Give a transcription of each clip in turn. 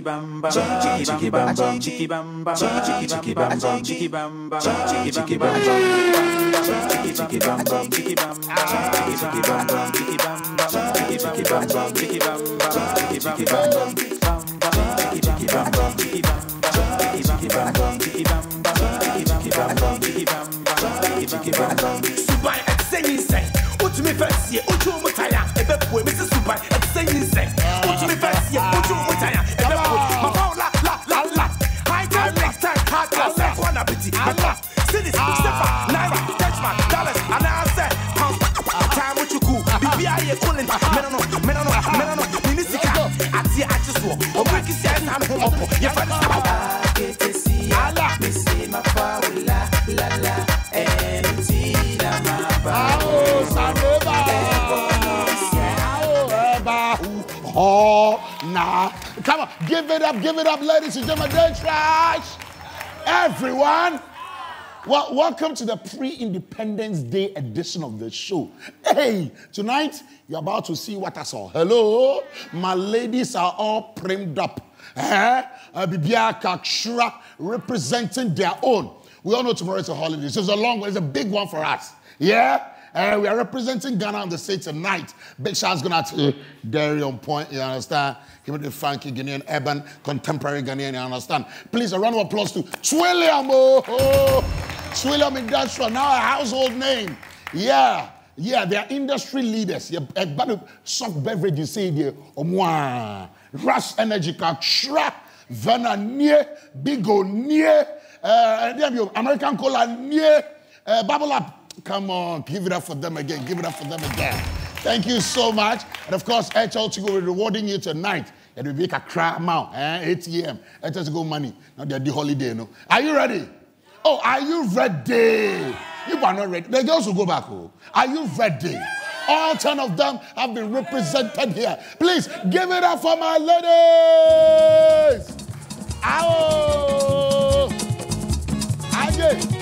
bam bam, bam chicky bam bam, chicky bam bam, chicky bam bam, chicky bam bam, chicky bam bam, chicky bam bam, chicky bam bam, chicky bam bam, chicky bam bam, chicky bam bam, chicky bam bam, chicky bam bam, chicky bam bam, chicky bam bam, chicky bam bam, chicky bam bam, chicky bam bam, chicky bam bam, chicky bam bam, chicky bam bam. Subai at singing say, Utu me first year, Utu Mutaya, Ebe Pue, Mrs. Subai at singing say, Utu me first year, Utu Mutaya, celebrity, Allah, cities, stiffer, naira, Dutchman, dollars, and I said, pounds, time what you cool, the BIA calling, men on, men on, men on, Minisika, Atia Achiswa, or Maki Sen, and him up, your friend is up. Allah, Miss Ima Paula, La La, empty, la Oh, Sanova. Oh, nah. Come on, give it up, give it up, ladies and gentlemen. Dance, trash. Everyone. Well, welcome to the pre-Independence Day edition of the show. Hey, tonight you're about to see what I saw. Hello, my ladies are all primed up. Eh? Uh, representing their own. We all know tomorrow is a holiday, so it's a long one. It's a big one for us. Yeah. Uh, we are representing Ghana on the stage tonight. Big shout's going out to Derry on point, you understand? Give it the funky Ghanaian, urban, contemporary Ghanaian, you understand? Please, a round of applause to Twellium. Oh, oh. Industrial, now a household name. Yeah, yeah, they are industry leaders. Yeah, but soft beverage, you see there. Omwa, Rush Energy, Kakshra, Verna near, Bigoo near, uh, American Cola near, uh, Bubble Up. Come on, give it up for them again. Give it up for them again. Thank you so much. And of course, HLT will be rewarding you tonight. It will be a cry now, eh? 8 a.m. HLT go money. Now they're the holiday, no? Are you ready? Oh, are you ready? You are not ready. The girls will go back. Oh. Are you ready? All 10 of them have been represented here. Please give it up for my ladies. Ow! Aye.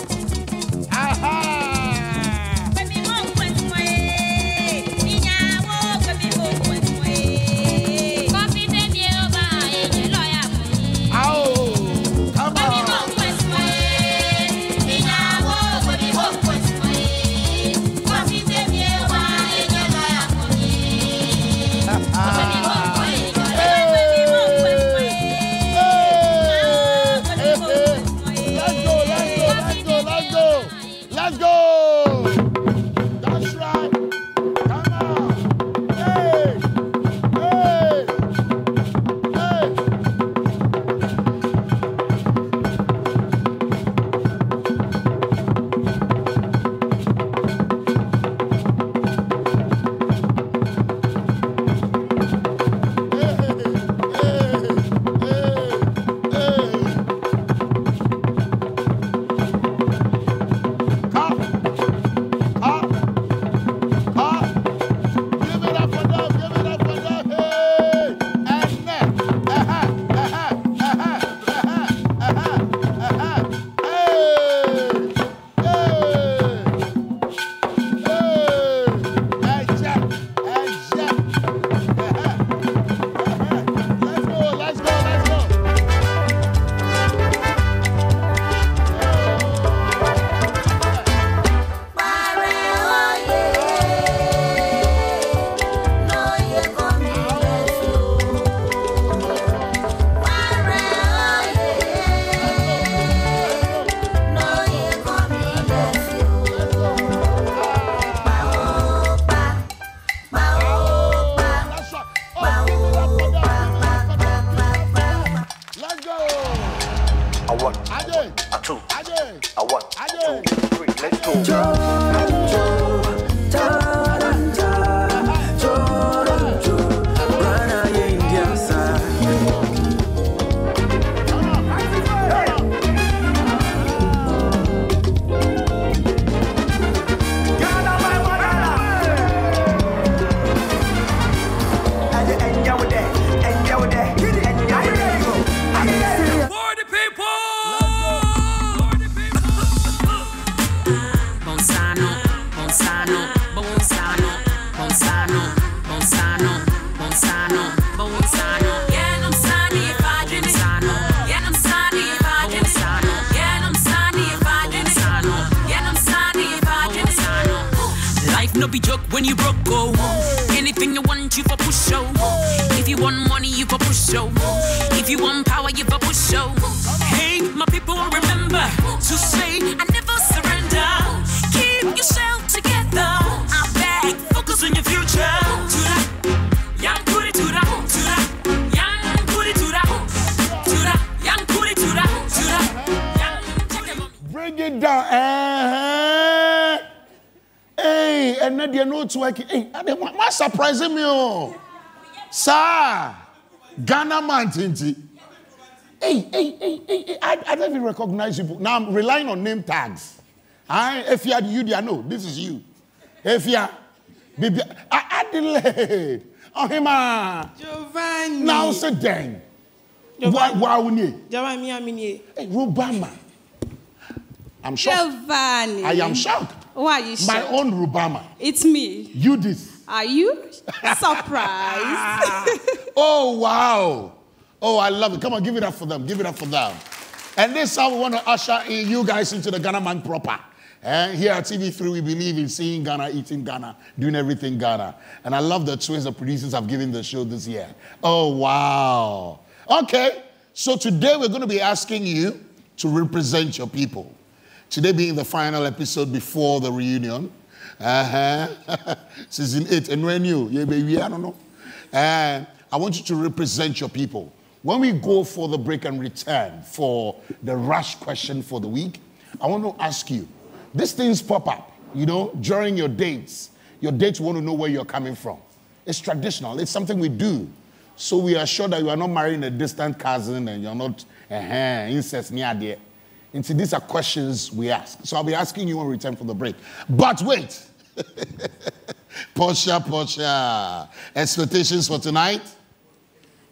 When you broke, go. Anything you want, you for push, show. If you want money, you for push, show. If you want power, you for push, show. Hey, my people, remember to say, I never surrender. Keep yourself together. I beg, focus on your future. Bring it down. Eh. Hey, and then no to work. Hey, and then what surprising me? Oh. Sir, Ghana man, tinti. Hey, hey, hey, hey, hey, I, I don't even recognize you. Now I'm relying on name tags. I, if you are you, they know this is you. If you are, baby, I, Adelaide. Oh, him, ah. Giovanni. Now sit down. Why, Giovanni. why, we need? Giovanni, I mean, yeah. Hey, Rubama. I'm shocked. Giovanni. I am shocked. Why are you shocked? My own Rubama. It's me. You this. Are you surprised? Oh, wow. Oh, I love it. Come on, give it up for them. Give it up for them. And this is how we want to usher in you guys into the Ghana man proper. Eh, here at TV3, we believe in seeing Ghana, eating Ghana, doing everything Ghana. And I love the twins the producers have given the show this year. Oh, wow. Okay, so today we're going to be asking you to represent your people. Today being the final episode before the reunion. Uh-huh. Season 8. And when you, yeah, baby, I don't know. And I want you to represent your people. When we go for the break and return for the rush question for the week, I want to ask you these things pop up, you know, during your dates. Your dates want to know where you're coming from. It's traditional, it's something we do. So we are sure that you are not marrying a distant cousin and you're not uh incest near there. And so these are questions we ask. So I'll be asking you when we return from the break. But wait. Portia, Portia. Expectations for tonight?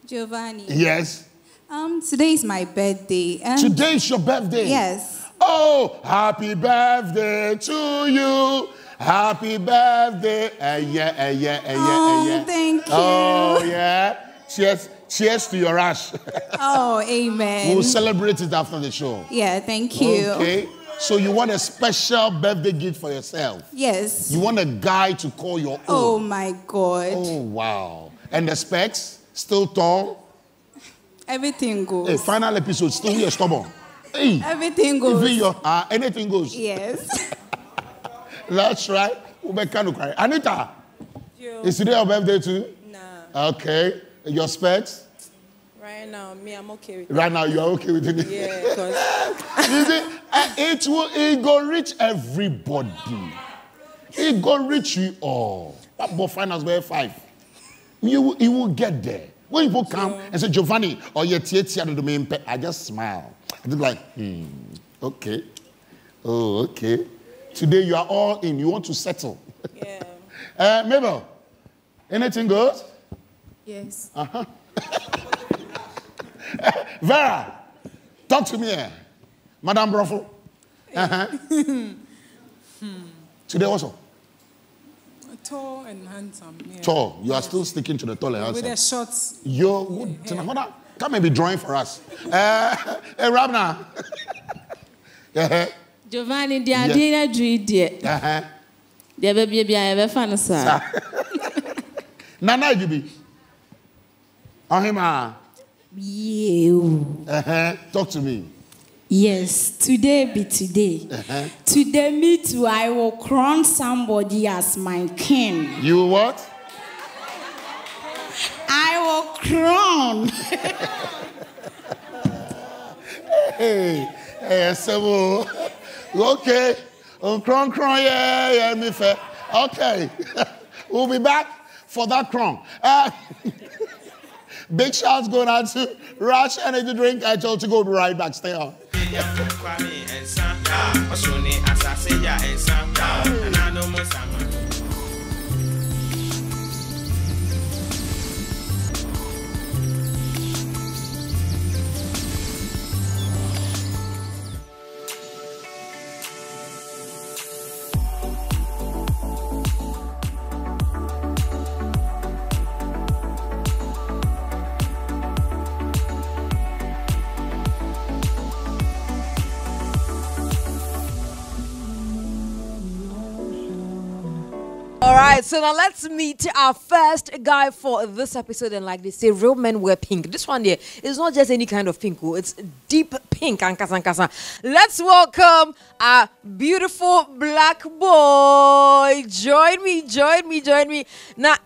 Giovanni. Yes. Um, today is my birthday. And Today is your birthday. Yes. Oh, happy birthday to you. Happy birthday. Uh, yeah, uh, yeah, uh, yeah, uh, Oh, yeah. thank you. Oh, yeah. Cheers. Cheers to your ash. Oh, amen. we'll celebrate it after the show. yeah, thank you. Okay. So you want a special birthday gift for yourself? Yes. You want a guy to call your oh own? my God. Oh, wow. And the specs? Still tall? Everything goes. Hey, final episode, still here stubborn. Hey. Everything goes. Even your, uh, anything goes. yes. That's right. No. Anita, is today your birthday too? Nah, Okay. Your specs? Right now, me, I'm okay with Right now, you are okay with it? Yeah, because You see, uh, it will it go reach everybody. It go reach you all. That boy finance where five. You will- it will get there. When people come and say Giovanni or your tia the main pet, I just smile. I just like, hmm, okay. Oh, okay. Today you are all in. You want to settle. yeah, Uh, Mabel, anything goes? yes. Vera, talk to me here. Madam Broffle. Uh-huh. Today also. Tall and handsome. Yeah. Tall. You are still sticking to the tall and With handsome. the shorts. Yo, what- Tina, come and be drawing for us. Uh, hey, Rabna. uh-huh. Giovanni, deɛ adeɛ no aduru deɛ Uh-huh. deɛ bɛbia bia yɛbɛfa no saa Nana Ijubi. Ohima. You. Uh-huh. Talk to me. Yes, today be today. Uh-huh. Today, me too, I will crown somebody as my king. You what? I will crown. Hey, hey, so okay. Um, cron, cron, yeah, yeah, me fair. Okay, we'll be back for that crown. Uh, big shouts going out to Rush Energy Drink. I told you to go right back. Stay on. Right, so now let's meet our first guy for this episode. And like they say, real men wear pink. This one here is not just any kind of pink, oh, it's deep pink. Ankasa. Let's welcome our beautiful black boy. Join me, join me, join me. Now,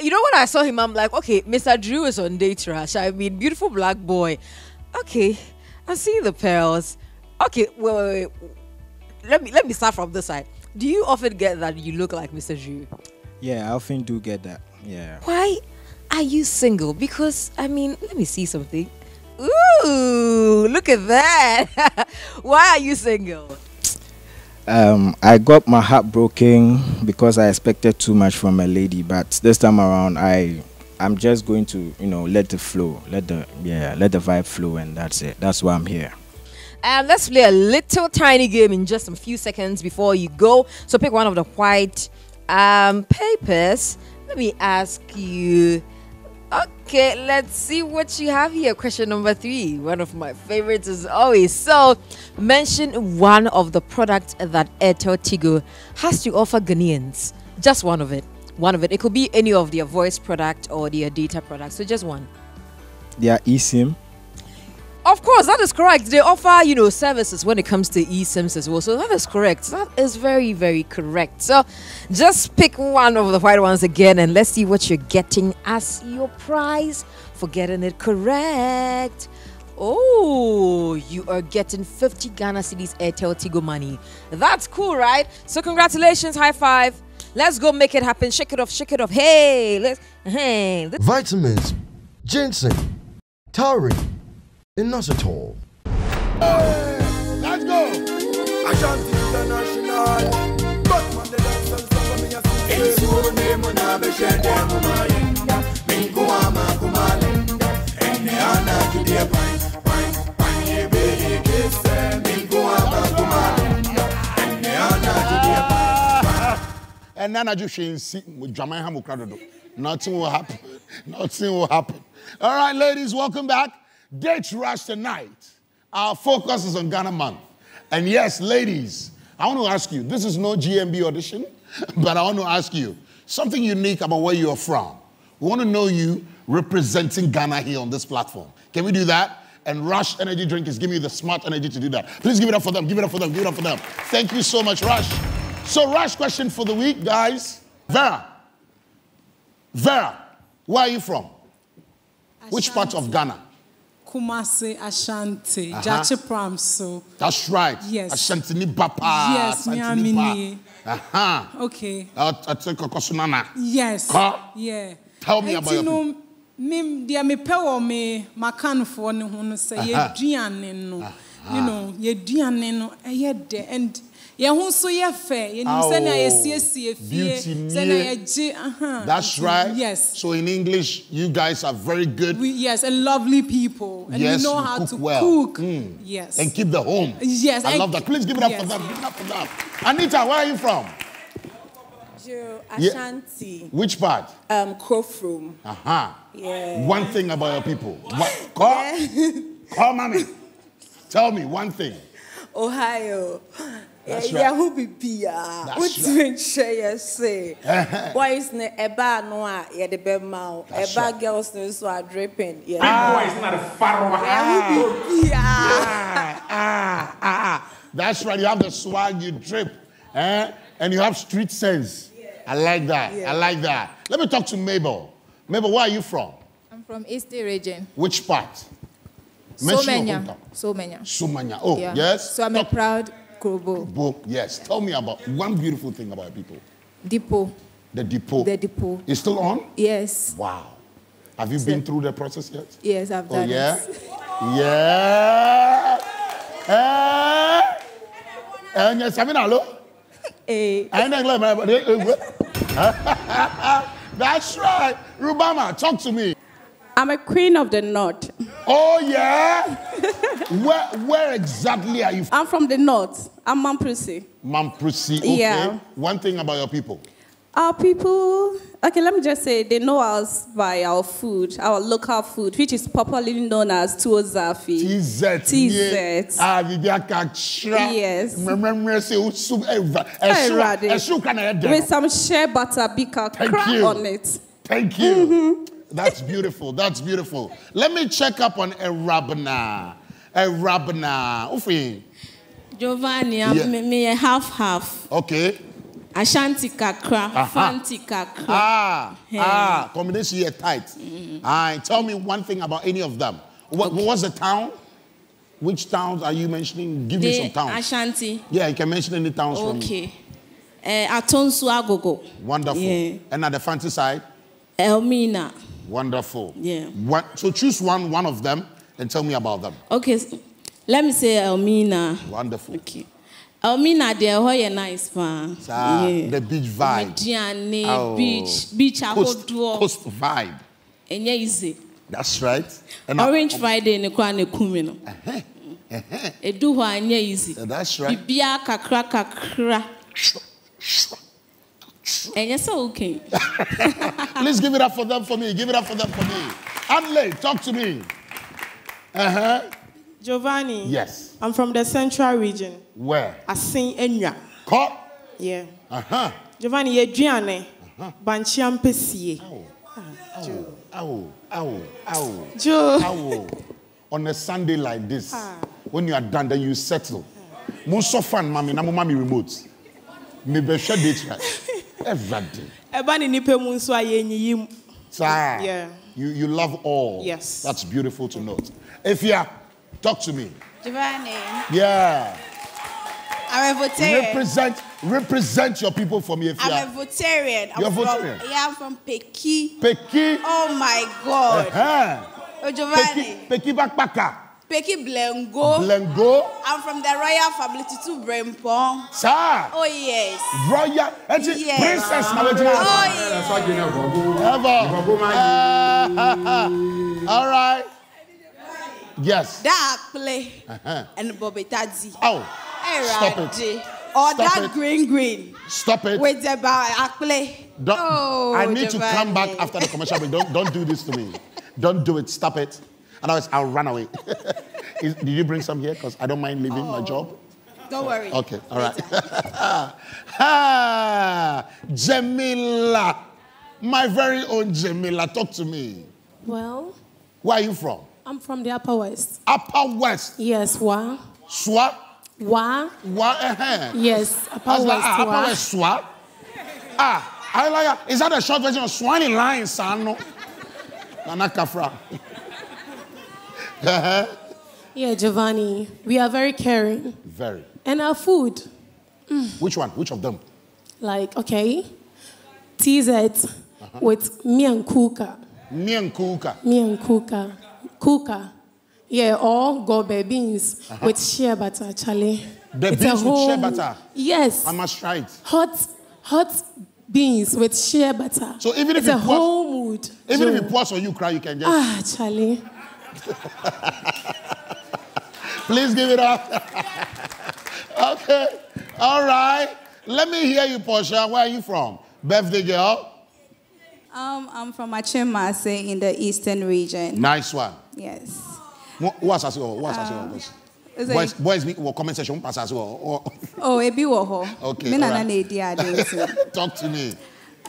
you know when I saw him, I'm like, okay, Mr. Drew is on date rush. I mean, beautiful black boy. Okay, I see the pearls. Okay, wait, wait, wait. Let me let me start from this side. Do you often get that you look like Mr. Drew? Yeah, I often do get that. Yeah. Why are you single? Because I mean, let me see something. Ooh, look at that. Why are you single? Um, I got my heart broken because I expected too much from a lady, but this time around, I I'm just going to you know let the flow, let the yeah let the vibe flow, and that's it. That's why I'm here. And let's play a little tiny game in just a few seconds before you go. So pick one of the white um, papers. Let me ask you. Okay, let's see what you have here. Question number three. One of my favorites as always. So, mention one of the products that Airtel Tigo has to offer Ghanaians. Just one of it. One of it. It could be any of their voice product or their data product. So just one. Their eSIM. Of course, that is correct. They offer, you know, services when it comes to eSIMs as well. So that is correct. That is very, very correct. So just pick one of the white ones again and let's see what you're getting as your prize for getting it correct. Oh, you are getting 50 Ghana cedis Airtel Tigo money. That's cool, right? So congratulations, high five. Let's go make it happen. Shake it off, shake it off. Hey, let's hey. Vitamins, ginseng, taurine, inositol. Let's go. Ashanti International. Batman the dance and song me a sing. Insu ne muna beshende mumayenda. Minkuama kumalenda. Ene ana kidie pai. Pai, pai ye bere kese. Minkuama kumalenda. Ene ana kidie pai. And then I just see Jamaica Mukradodo. Nothing will happen. Nothing will happen. All right, ladies, welcome back. Date rush tonight. Our focus is on Ghana month. And yes, ladies, I want to ask you this is no GMB audition, but I want to ask you something unique about where you're from. We want to know you representing Ghana here on this platform. Can we do that? And Rush Energy Drink is giving you the smart energy to do that. Please give it up for them. Give it up for them. Give it up for them. Thank you so much, Rush. So, Rush question for the week, guys. Vera. Vera, where are you from? Which part of Ghana? Kumasi Ashanti, Uh-huh. Jachi Pramso. That's right. Yes. Ashantini Bapa. Yes, Ashantini Nyamini. Ba. Uh-huh. Okay. Uh, I think Kokosunana. Yes. Huh? Yeah. Tell me about your no, me deɛ mepɛ wɔ me makanfoɔ ne ho no sɛ Aha. yɛduane no you know yɛduane no ɛyɛ dɛ and yɛn ho nso yɛ fɛ yɛnim sɛnea yɛsiesie fie beauty sɛnea nie. yɛgye aha That's right. yes So in English, you guys are very good. we, yes and lovely people and yes, we know how cook to well. cook Mm. yes And keep the home. Yes, I and- love that. Please give it up for that. Give it up for them. Anita, where are you from? Joe, Yeah. Ashanti, Which part? um, Krofrom. Uh-huh. Yeah. One thing about your people. What? Call, call mommy. Tell me one thing. Ohio. That's yeah, right. who be pia? That's right. you say? say? Boys ne eba no a ye de be ma. That's Eba right. girls ne so are dripping. Yeah. Not a faro. Ah. Yeah, who be pia? That's right. You have the swag, you drip, eh? and you have street sense. I like that. I like that. Let me talk to Mabel. Mabel, where are you from? I'm from East region. Which part? Mention your Somanya. hometown. Somanya. Somanya. Oh, Yeah. yes. So I'm a proud Krobo. Book. Yes. Tell me about one beautiful thing about people. Dipo. The Dipo. The Dipo. It's still on? Yes. Wow. Have you been through the process yet? Yes, I've done Oh done yeah. it. Yeah. Eh. Eh, yes, I mean, hello. Eh. I ain't like my- what? That's right. Rubama, talk to me. I'm a queen of the north. Oh yeah. where where exactly are you? I'm from the north. I'm Mamprisi. Mamprusi. Okay. Yeah. One thing about your people. Our people, okay, let me just say, they know us by our food, our local food, which is popularly known as tuozafi. TZ. TZ. Ah, bibi aka kyerɛ. Yes. Mmerɛmmerɛ sɛ wosum ɛwura. Eh, hey, eh, eh, Ɛso Rade. ɛso ka. With some shea butter bika crack on it. Thank you. Mm-hmm. That's beautiful. That's beautiful. Let me check up on Erabna. Erabna. Ufi. Giovanni. I'm me, me half half. Okay. Ashanti kakra, Fanti kakra. Ah, Yeah. ah, combination here tight. Ah, tell me one thing about any of them. What, was the town? Which towns are you mentioning? Give me some towns. Ashanti. Yeah, you can mention any towns from Okay. Uh, Atonsu Agogo. Wonderful. Yeah. And at the Fanti side? Elmina. Wonderful. Yeah. One, so choose one, one of them and tell me about them. Okay, s- let me say Elmina. Wonderful. Okay. Elmina deɛ hɔ yɛ nice paa. Saa, the beach vibe. Aduane, Oh. beach, beach Coast, coast vibe. Ɛnyɛ easy. That's right. And I- Orange Friday ne kora ne kumi no. Edu ɛnyɛ easy. That's right. Bibia kakra kakra. Ɛnyɛ sɛ okay. Please give it up for them for me. Give it up for them for me. Adley, talk to me. Uh huh. Giovanni. Yes. I'm from the central region. Where? Asin Enya. Caught? Yeah. Uh huh. Giovanni, ye duane. Banchi ampesie. Ow, ow, ow. Joe. Ow. On a Sunday like this, Ah. when you are done, then you settle. Most fan, mommy, na mo mommy remote. Maybe share date right. Every day. Eba nipe mu nso a yenyiyi mu. Sir, Yeah. you, you love all. Yes. That's beautiful to note. If you talk to me. Giovanni, Yeah. I'm a Voltarian. Represent represent your people for me if you I'm a are. Voltarian. I'm You're from, Voltarian? Yeah, I'm from Peki. Peki. Oh my God. Uh-huh. Oh, Giovanni. Peki backpacker. Peki Blengo. Blengo. I'm from the royal family Tutu Brempong. Sir. Oh, yes. Royal. Eti, Yes. Princess na wetin Oh, Ever. All right. Yes. That play Uh-huh. and Bobby Tadzi. Oh. Hey, Stop Randy. it. Or Stop that it. green green. Stop it. With the play. Don't- oh, I need to come back after the commercial break. Don't, don't do this to me. Don't do it. Stop it. Otherwise, I'll run away. Is- did you bring some here? Because I don't mind leaving my job. Don't worry. Okay, all right. ah, Jamila, my very own Jamila, talk to me. Well, Where are you from? I'm from the Upper West. Upper West. Yes, wa. Swa? Wa. Wa? Uh-huh. Yes, Upper How's that? West. Ah, Upper wa. West Swa? Ah, I like Is that a short version of Swine Line, son? No? Nana Kafra. Yeah, Giovanni. We are very caring. Very. And our food, Which one? Which of them? like, okay, TZ with mian kuka. Mian kuka. Mian kuka. Kuka. Yeah, or gobe beans Uh-huh. with shea butter, Charlie. The It's beans with shea butter. Yes. I must try it. Hot, hot beans with shea butter. So even if it's you a pour- whole mood. Even if Joe. it pours on you, cry, you can just. Ah, Charlie. Please give it up. okay. All right. Let me hear you, Portia. Where are you from? Birthday girl. Um, I'm from Achimase in the eastern region. Nice one. Yes. Wh- What's as well? What's as well? Boys, boys, me will comment section pass as well. Oh, ebi wɔ hɔ. Okay, Me na na right. na edi ade nti. Talk to me.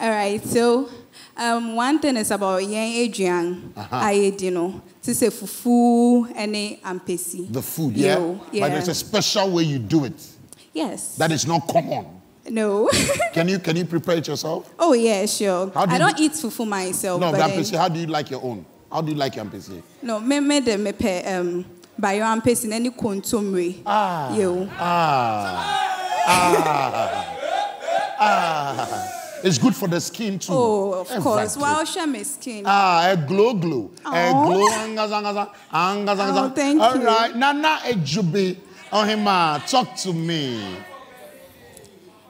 All right. So, um, one thing is about yɛn aduan Uh-huh. a yɛdi no. Ti sɛ fufu ɛne ampesi. The food, yeah? Yo, But yeah. there's a special way you do it Yes. that is not common. No. Can you can you prepare it yourself? oh yeah, sure. Do I you don't do- eat fufu myself. no, but but then- ampesi, how do you like your own? How do you like your ampesi? No, me me de me pe um bayo ampesi na ni kontomre. Ah. Yo. Ah. Ah. Ah. It's good for the skin too. Oh, of course. Exactly. Wow, share my skin. Ah, a glow glow. A Aw. glow. Angaza, angaza, angaza, angaza. Oh, thank All you. right. Nana Ejube. Ohima, talk to me.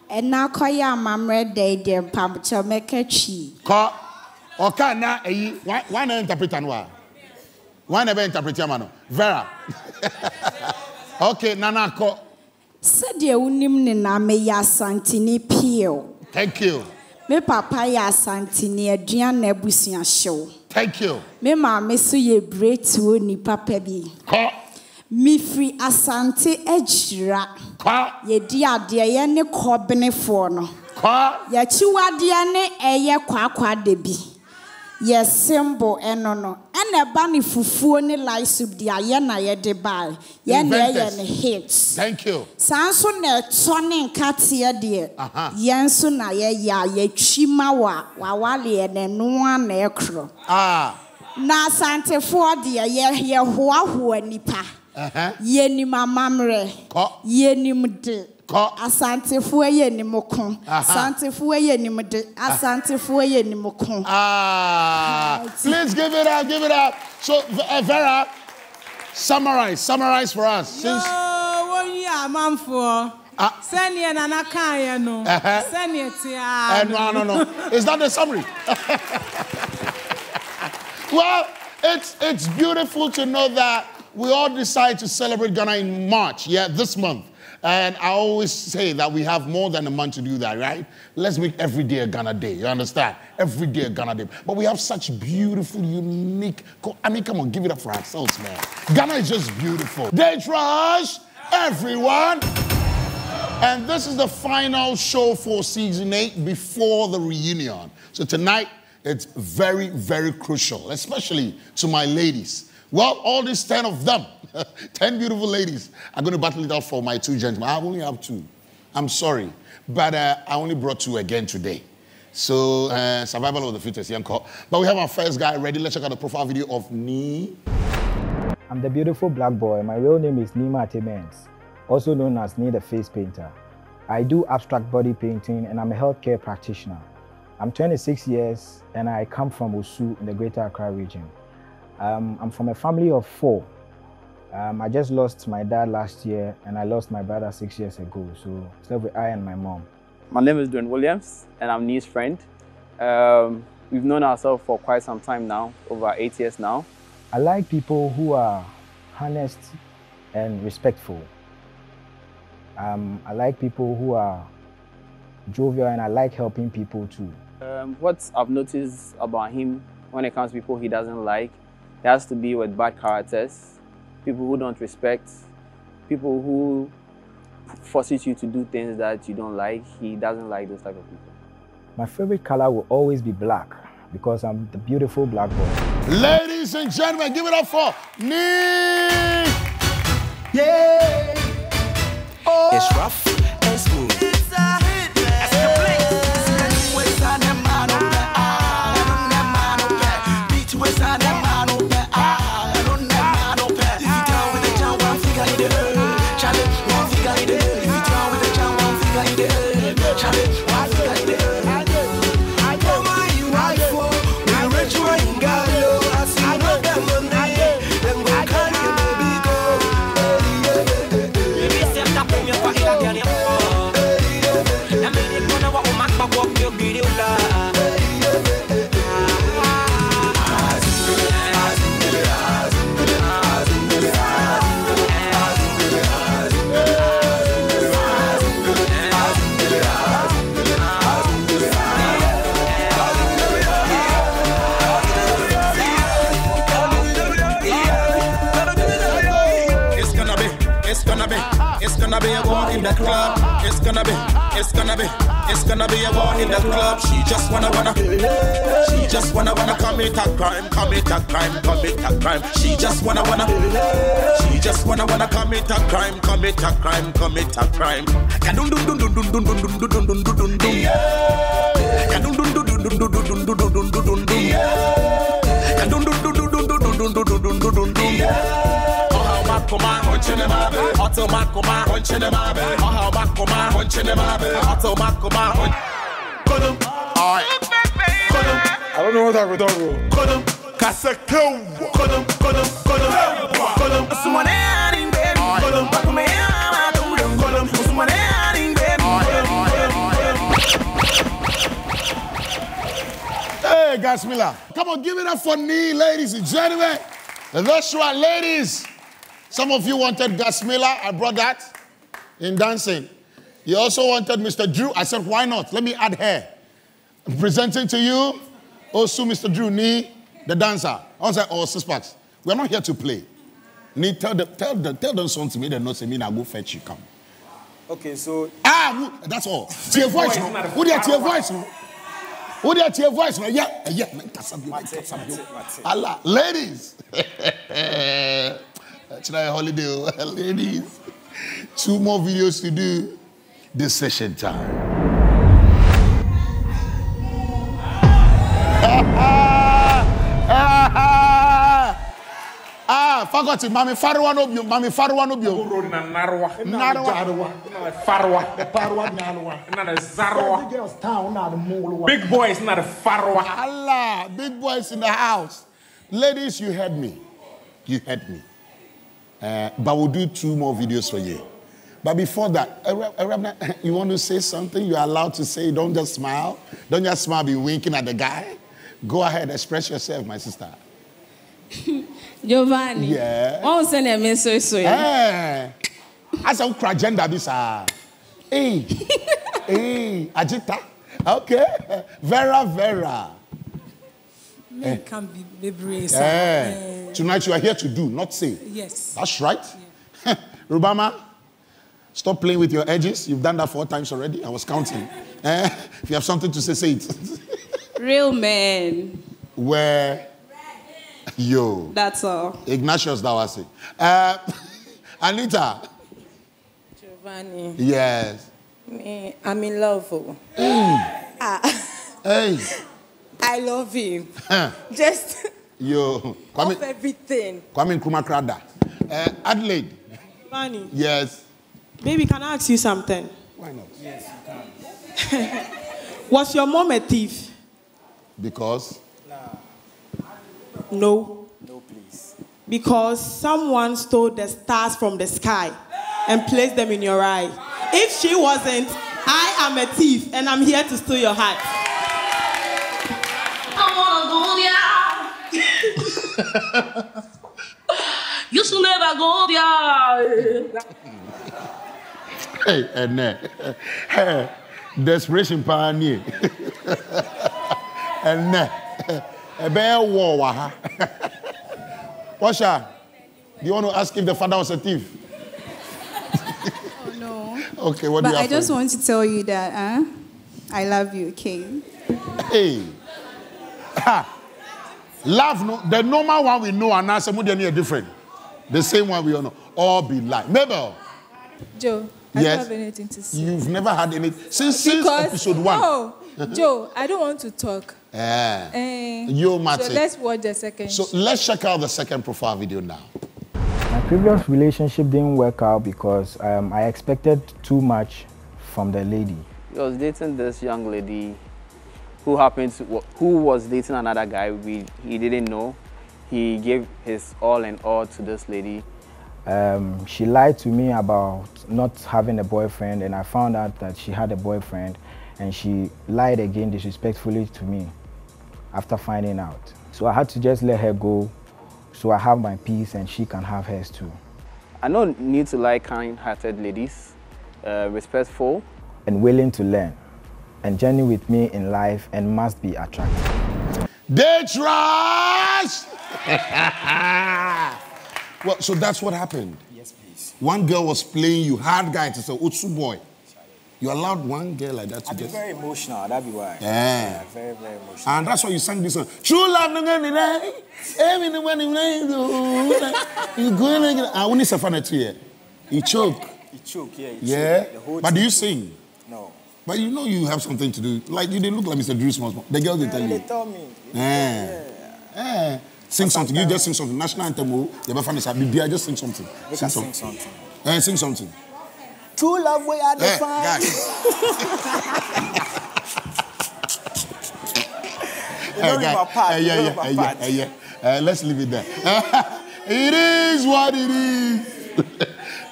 ɛna kɔyɛ amammerɛ dɛ deɛ mpabokyɛ mɛka twi Ko. Oka na eyi. Why why na interpret and why? Why never interpret your man? Vera. okay, Nana ko. sɛdeɛ wonim ne na meyɛ asantene piew Thank you. Me papa yɛ asantene aduane abusua hyew. Thank you. me maame so yɛ beretuo nipa pɛ bi. Kɔ. mefiri asante agyira. Yɛdi adeɛ yɛ ne kɔbenefoɔ no. Yɛkyiwadeɛ ne ɛyɛ kwaakwa da bi yɛ symbol ɛno no. Ɛna ɛba ne fufuo ne light soup de ayɛ na yɛde bae. Yɛn na ɛyɛ ne you. saa nso na ɛtɔ ne nkateɛ deɛ yɛn nso na yɛyɛ a yɛtwi ma wa wawale yɛ n'anoa na ɛkorɔ. Ah. na asantefoɔ deɛ yɛ yɛhoahoa nipa yɛnim amammerɛ. Yɛnim de asantefoɔ yɛnim ko Aha. asantefoɔ yɛnim de asantefoɔ yɛnim ko Ah. Please give it up, give it up. So, uh, Vera, summarize, summarize for us. Since wɔyi amanfoɔ sɛneɛ nana kaeɛ no sɛneɛ Uh, no, no, no. Is that the summary? well, it's it's beautiful to know that we all decide to celebrate Ghana in March, yeah, this month. And I always say that we have more than a month to do that, right? Let's make every day a Ghana day. You understand? Every day a Ghana day. But we have such beautiful, unique. I mean, come on, give it up for ourselves, man. Ghana is just beautiful. Date Rush, everyone. And this is the final show for season eight before the reunion. So tonight, it's very, very crucial, especially to my ladies. Well, all these 10 of them, 10 beautiful ladies, are going to battle it out for my two gentlemen. I only have two. I'm sorry. But uh, I only brought two again today. So, uh, survival of the fittest, young call. But we have our first guy ready. Let's check out the profile video of Nee. I'm the beautiful black boy. My real name is Nima Temens, also known as Nee the Face Painter. I do abstract body painting and I'm a healthcare practitioner. I'm 26 years and I come from Osu in the Greater Accra region. Um, I'm from a family of four. Um, I just lost my dad last year and I lost my brother six years ago. So it's left with I and my mom. My name is Dwayne Williams, and I'm Nee's friend. Um, we've known ourselves for quite some time now, over eight years now. I like people who are honest and respectful. Um, I like people who are jovial and I like helping people too. Um, what I've noticed about him when it comes to people he doesn't like, it has to be with bad characters, people who don't respect, people who forces you to do things that you don't like. He doesn't like those type of people. My favorite color will always be black because I'm the beautiful black boy. Ladies and gentlemen, give it up for Nee. Yeah. Oh. It's rough it's gonna be, it's gonna be a war in the club. She just wanna wanna, she just wanna wanna commit a crime, commit a crime, commit a crime. She just wanna wanna, she just wanna wanna commit a crime, commit a crime, commit a crime. Kadun dun dun dun dun dun dun dun dun dun dun dun dun. Kadun dun dun dun dun dun dun dun dun dun dun dun dun. Kadun dun dun dun dun dun dun dun dun I don't know what I'm talking Hey, Gasmilla. Come on, give it up for me, ladies and gentlemen. The that's right, ladies. Some of you wanted Gasmilla. I brought that in dancing. You also wanted Mr. Drew. I said, why not? Let me add hair. Presenting to you, also Mr. Drew Nee, the dancer. I was like, oh, six packs. We're not here to play. Need tell them, tell them, tell them something to me. They not say me now go fetch you. Come. Okay, so Ah, that's all. Tear voice, no. Who there? Tear voice, no. Who there? Tear voice, no. Yeah, yeah. Man, kasa bio, man, kasa bio. Allah, ladies. Tonight holiday, ladies. Two more videos to do. This session time. ah, faculty, mami farwa no bio, mami farwa no bio. na narwa Narwa. farwa Farwa narwa. na da zarwa girls town na big boys na farwa Allah, big boys in the house. Ladies, you heard me. You heard me. Uh, but we'll do two more videos for you. But before that, Re- uh, Reverend, you want to say something? You're allowed to say. Don't just smile. Don't just smile, be winking at the guy. Go ahead, express yourself, my sister. giovanni Yeah. wọn na ẹmi nso yi. Eh, asa ukra agenda bi saa. Hey, hey, Ajita. Okay, Vera, Vera. Me can be bebree sa. Eh, tonight you are here to do, not say. Yes. That's right. Rubama, stop playing with your edges. You've done that four times already. I was counting. Eh, if you have something to say, say it. Real men. Where, yo, That's all. Ignatius Dawasi. Uh, Anita, Giovanni, yes. me, I'm in love. Oh. Mm. Ah, Hey, I love him. Huh. Just yo, Kwame, of everything. Kwame Nkrumah Krada. Uh, Adelaide, Fanny, yes. baby, can I ask you something? Why not? yes you can Was your mom a thief? Because No. no please Because someone stole the stars from the sky and placed them in your eye. If she wasn't, I am a thief and I'm here to steal your heart. I go there. you should never go there. hey, and uh, desperation pioneer. and a bear war. waha. Washa, do you want to ask if the father was a thief? Oh, no. Okay, what but do you I just want to tell you that uh, I love you, okay? Hey. Ha. Love, no, the normal one we know and now some are different. The same one we all know. All be like. Mabel, Joe, I Yes. don't have anything to say. you've never had any since, since Because- episode one. No, Joe, I don't want to talk. Yeah. Eh, You, Matty. So let's watch the second. So let's check out the second profile video now. My previous relationship didn't work out because um, I expected too much from the lady. He was dating this young lady who happened to, who was dating another guy we he didn't know. He gave his all and all to this lady. Um, she lied to me about not having a boyfriend, and I found out that she had a boyfriend, and she lied again disrespectfully to me after finding out. So I had to just let her go so I have my peace and she can have hers too. I don't need to like kind-hearted ladies, uh, respectful. And willing to learn and journey with me in life and must be attractive. Date Rush! well, so that's what happened. yes please One girl was playing you, hard guy to say, Osu boy. You allowed one girl like that to i be just. very emotional that be why Yeah. very very emotional And that's why you sang this song. True love, no gonna die. Every no one you go and I only suffer it here. You choke. he choke yeah he Yeah. choke. the whole But do you choke. sing? But you know you have something to do. Like you didn't look like Mr. Drew Small. The girls they tell yeah, you. they tell me Eh. Eh. Sing something. You just sing something. National anthem. You ever find this? Bibia, just sing something. we can sing something Eh, sing something. true love we are Eh, defined guys. You know guy. my part, Eh, yeah, yeah, eh, yeah, part. eh, yeah. Eh, let's leave it there. it is what it is.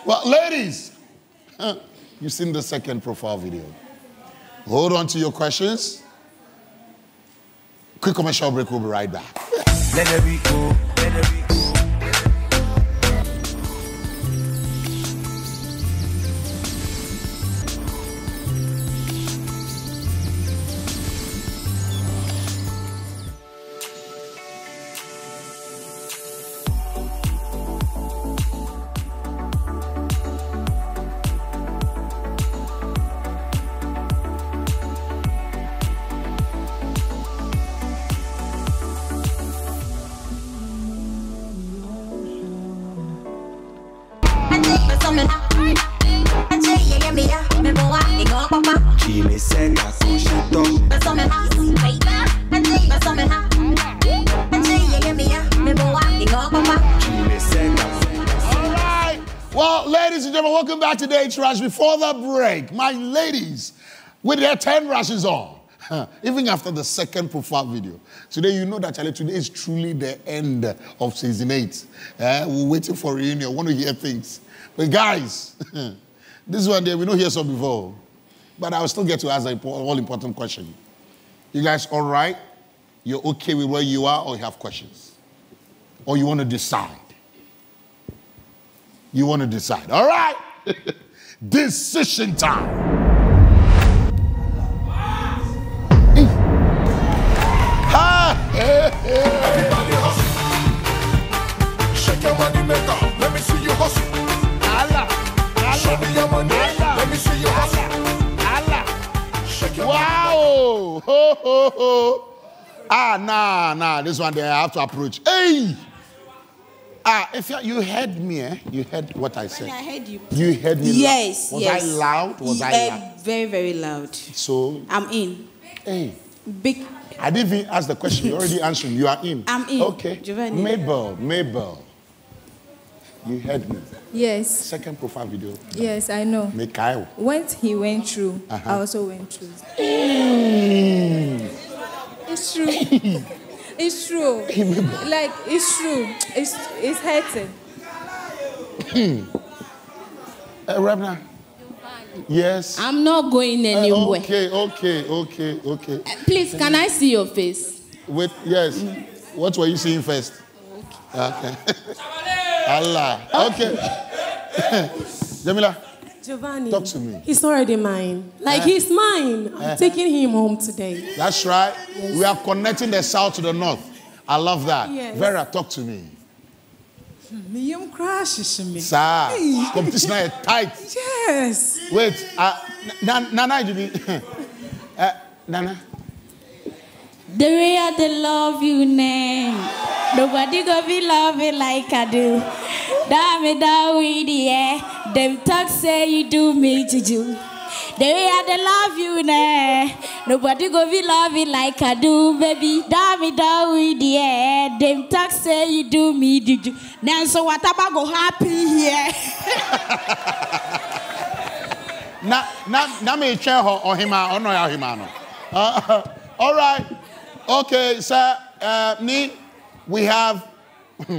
well, ladies, you've seen the second profile video. Hold on to your questions. Quick commercial break. We'll be right back. Well, ladies and gentlemen, welcome back to Date Rush. Before the break, my ladies with their 10 rushes on, even after the second profile video. Today, you know that Charlie, today is truly the end of season 8. Uh, we're waiting for reunion. want to hear things. But guys, this one day, we don't hear so before. But I'll still get to ask an all important question. You guys all right? You're okay with where you are, or you have questions? Or you want to decide? You want to decide. All right. Decision time. Everybody hustle. Shake your money maker. Let me see you hustle. Allah. Show me your money. Let me see you hustle. Wow! Ho, ho, ho. Ah, nah, nah. This one there I have to approach. Hey! Ah, if you, you heard me, eh? You heard what I said. I heard you. You heard me. Yes, loud. Was yes. I loud? Was I Eh, loud? Very, very loud. So I'm in. Hey. Big. I didn't even ask the question. You already answered. You are in. I'm in. Okay. Giovanni. Mabel, Mabel. You heard me. Yes, Second profile video. yes, I know. Mikhail. When he went through, Uh-huh. I also went through. Mm. It's true. it's true. like it's true. It's it's hurting. Uh, Rebna. Yes. I'm not going anywhere. okay, okay, okay, okay. Please, can I see your face? Wait, yes. What were you seeing first? Okay. Allah. Okay. Jamila, Giovanni. talk to me. He's already mine. Like Eh? he's mine. I'm Eh? taking him home today. That's right. We are connecting the south to the north. I love that. Yes. Vera, talk to me. Me yam crashes me. Sir, competition is tight. Yes. Wait, uh, Na- Nana, you mean? uh, Nana? The way I dey love you now, nobody go be love it like I do. Damn it, down with the air. Them talk say you do me juju. The way I dey love you now, nobody go be love it like I do, baby. Damn it, down with the air. Them talk say you do me juju. Now so what about go happy here? na na na me twɛn hɔ ɔhema ɔnɔ yɛ ɔhema no all right okay sir uh, ni we have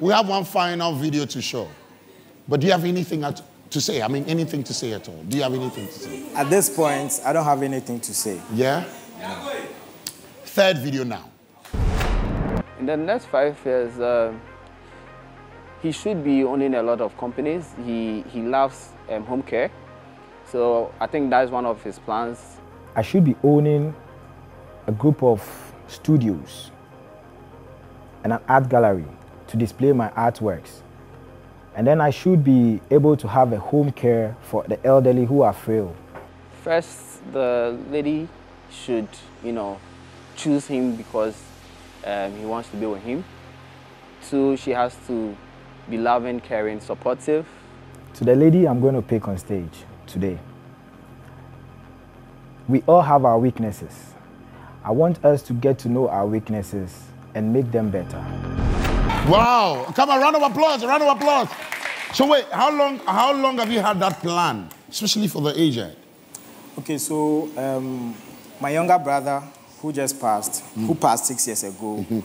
we have one final video to show but do you have anything at, to say i mean anything to say at all do you have anything to say At this point, I don't have anything to say. yeah third video now In the next five years, uh, he should be owning a lot of companies. He, he loves um, home care. So I think that's one of his plans. I should be owning a group of studios and an art gallery to display my artworks. And then I should be able to have a home care for the elderly who are frail. First, the lady should, you know, choose him because um, he wants to be with him. Two, she has to be loving, caring, supportive. To the lady I'm going to pick on stage today, we all have our weaknesses. I want us to get to know our weaknesses and make them better. wow come on round of applause round of applause so wait how long how long have you had that plan especially for the aged Okay, so um, my younger brother, who just passed, who mm-hmm. passed six years ago, mm-hmm.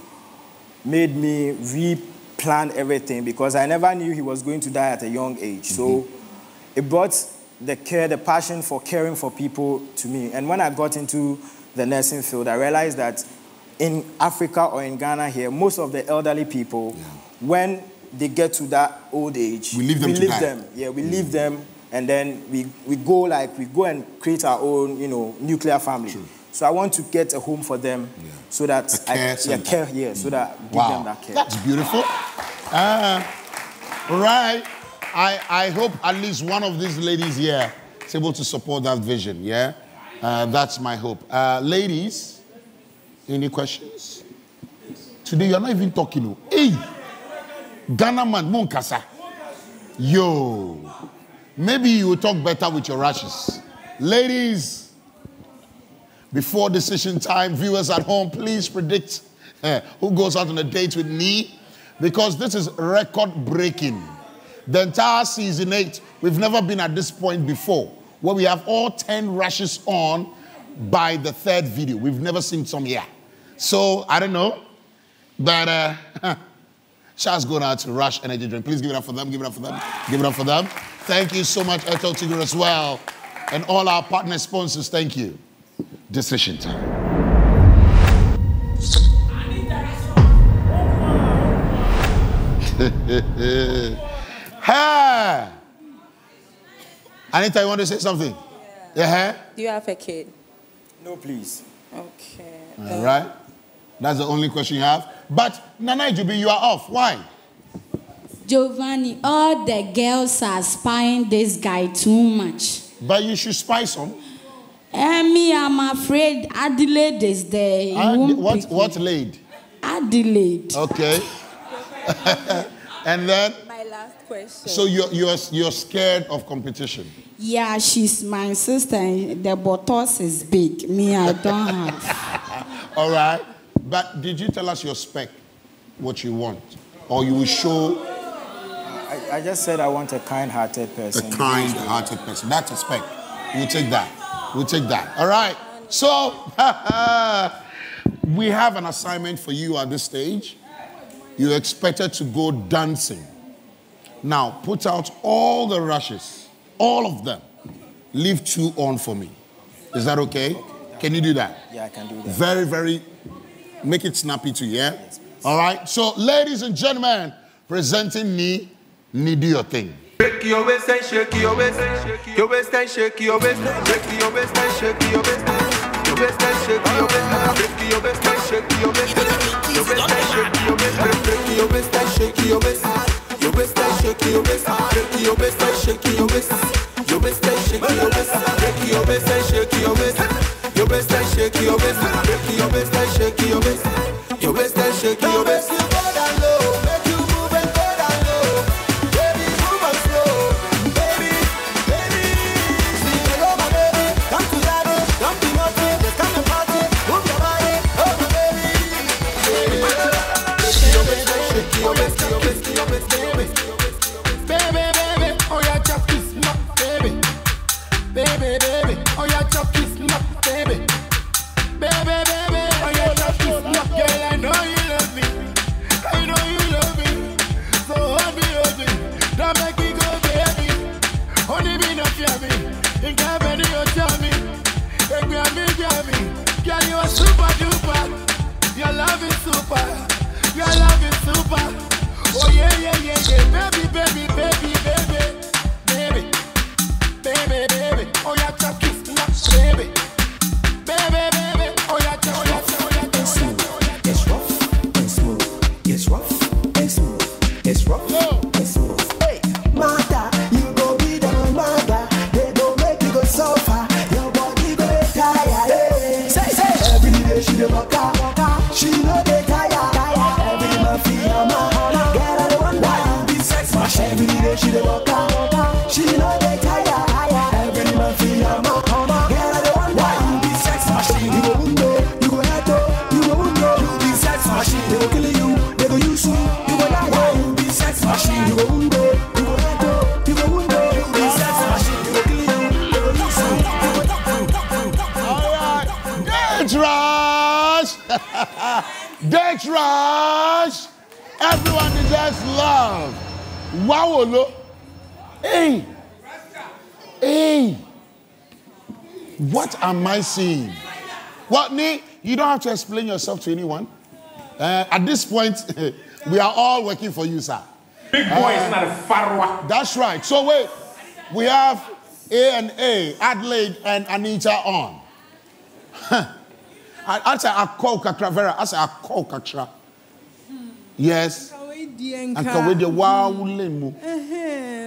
made me re-plan everything because I never knew he was going to die at a young age. So mm-hmm. it brought the care, the passion for caring for people to me. And when I got into the nursing field, I realized that in Africa or in Ghana here, most of the elderly people, when they get to that old age, We leave them to die. them. Yeah, we leave them, and then we, we go like we go and create our own, you know, nuclear family. So I want to get a home for them, so that A care I, yeah, care, yeah, so that give Wow, them that care. that's beautiful. Uh, right. I, I hope at least one of these ladies here is able to support that vision. Yeah, uh, that's my hope. Uh, ladies, any questions? Today you're not even talking. oh. Hey, Ghana man, Monkasa. Yo, maybe you will talk better with your rushes. Ladies, before decision time, viewers at home, please predict eh, who goes out on a date with me because this is record breaking. The entire season eight, we've never been at this point before, where we have all 10 rushes on by the third video. We've never seen some here. So, I don't know. But, uh, Shouts going out to Rush Energy Drink. Please give it up for them. Give it up for them. Give it up for them. Thank you so much, Airtel Tigo, as well. And all our partner sponsors, thank you. Decision time. hey! Anita, you want to say something? Yeah. Do you have a kid? No, please. Okay. All right. That's the only question you have. But Nana Jubi, you are off. Why? Giovanni, all the girls are spying this guy too much. But you should spy some. And me, I'm afraid Adelaide is there. He Ad- what what laid? Adelaide. Okay. and then last question. so you're you're you're scared of competition. Yeah, she's my sister. The botos is big. Me, I don't have. All right. But did you tell us your spec, what you want, or you will show I, I just said I want a kind-hearted person. a kind-hearted person? That's a spec. We'll take that. We'll take that. All right. So we have an assignment for you at this stage. You're expected to go dancing. Now put out all the rushes, all of them. Leave two on for me. Is that okay? Can you do that? Yeah, I can do that. Very, very, make it snappy too, yeah? All right. So, ladies and gentlemen, presenting me, me do your thing. Shake your waist and shake your waist, your waist and shake your waist, shake your waist and shake your waist, your waist and shake your waist, shake your waist and shake your waist, your waist and shake your waist, shake your waist and shake your waist, your waist and shake your waist, shake your waist and shake your waist, your waist and shake your waist, shake your waist and shake your waist, your waist and shake your waist, shake your waist and shake your waist, your waist and shake your waist. Me, grab. Girl, you are super duper. Your love is super. Your love is super. Oh yeah, yeah, yeah, yeah. Baby, baby, baby, baby. Baby. Baby, baby. Oh yeah, chop kiss, not baby. Baby, baby. Wow, lo. Hey. Hey. What am I seeing? What, me? You don't have to explain yourself to anyone. Uh, at this point, we are all working for you, sir. Big boy is not a farwa. That's right. So wait, we have A and A, Adelaide and Anita on. I I say akọ kakra vera. I say akọ kakra. Yes. And kawe de wa wule mu.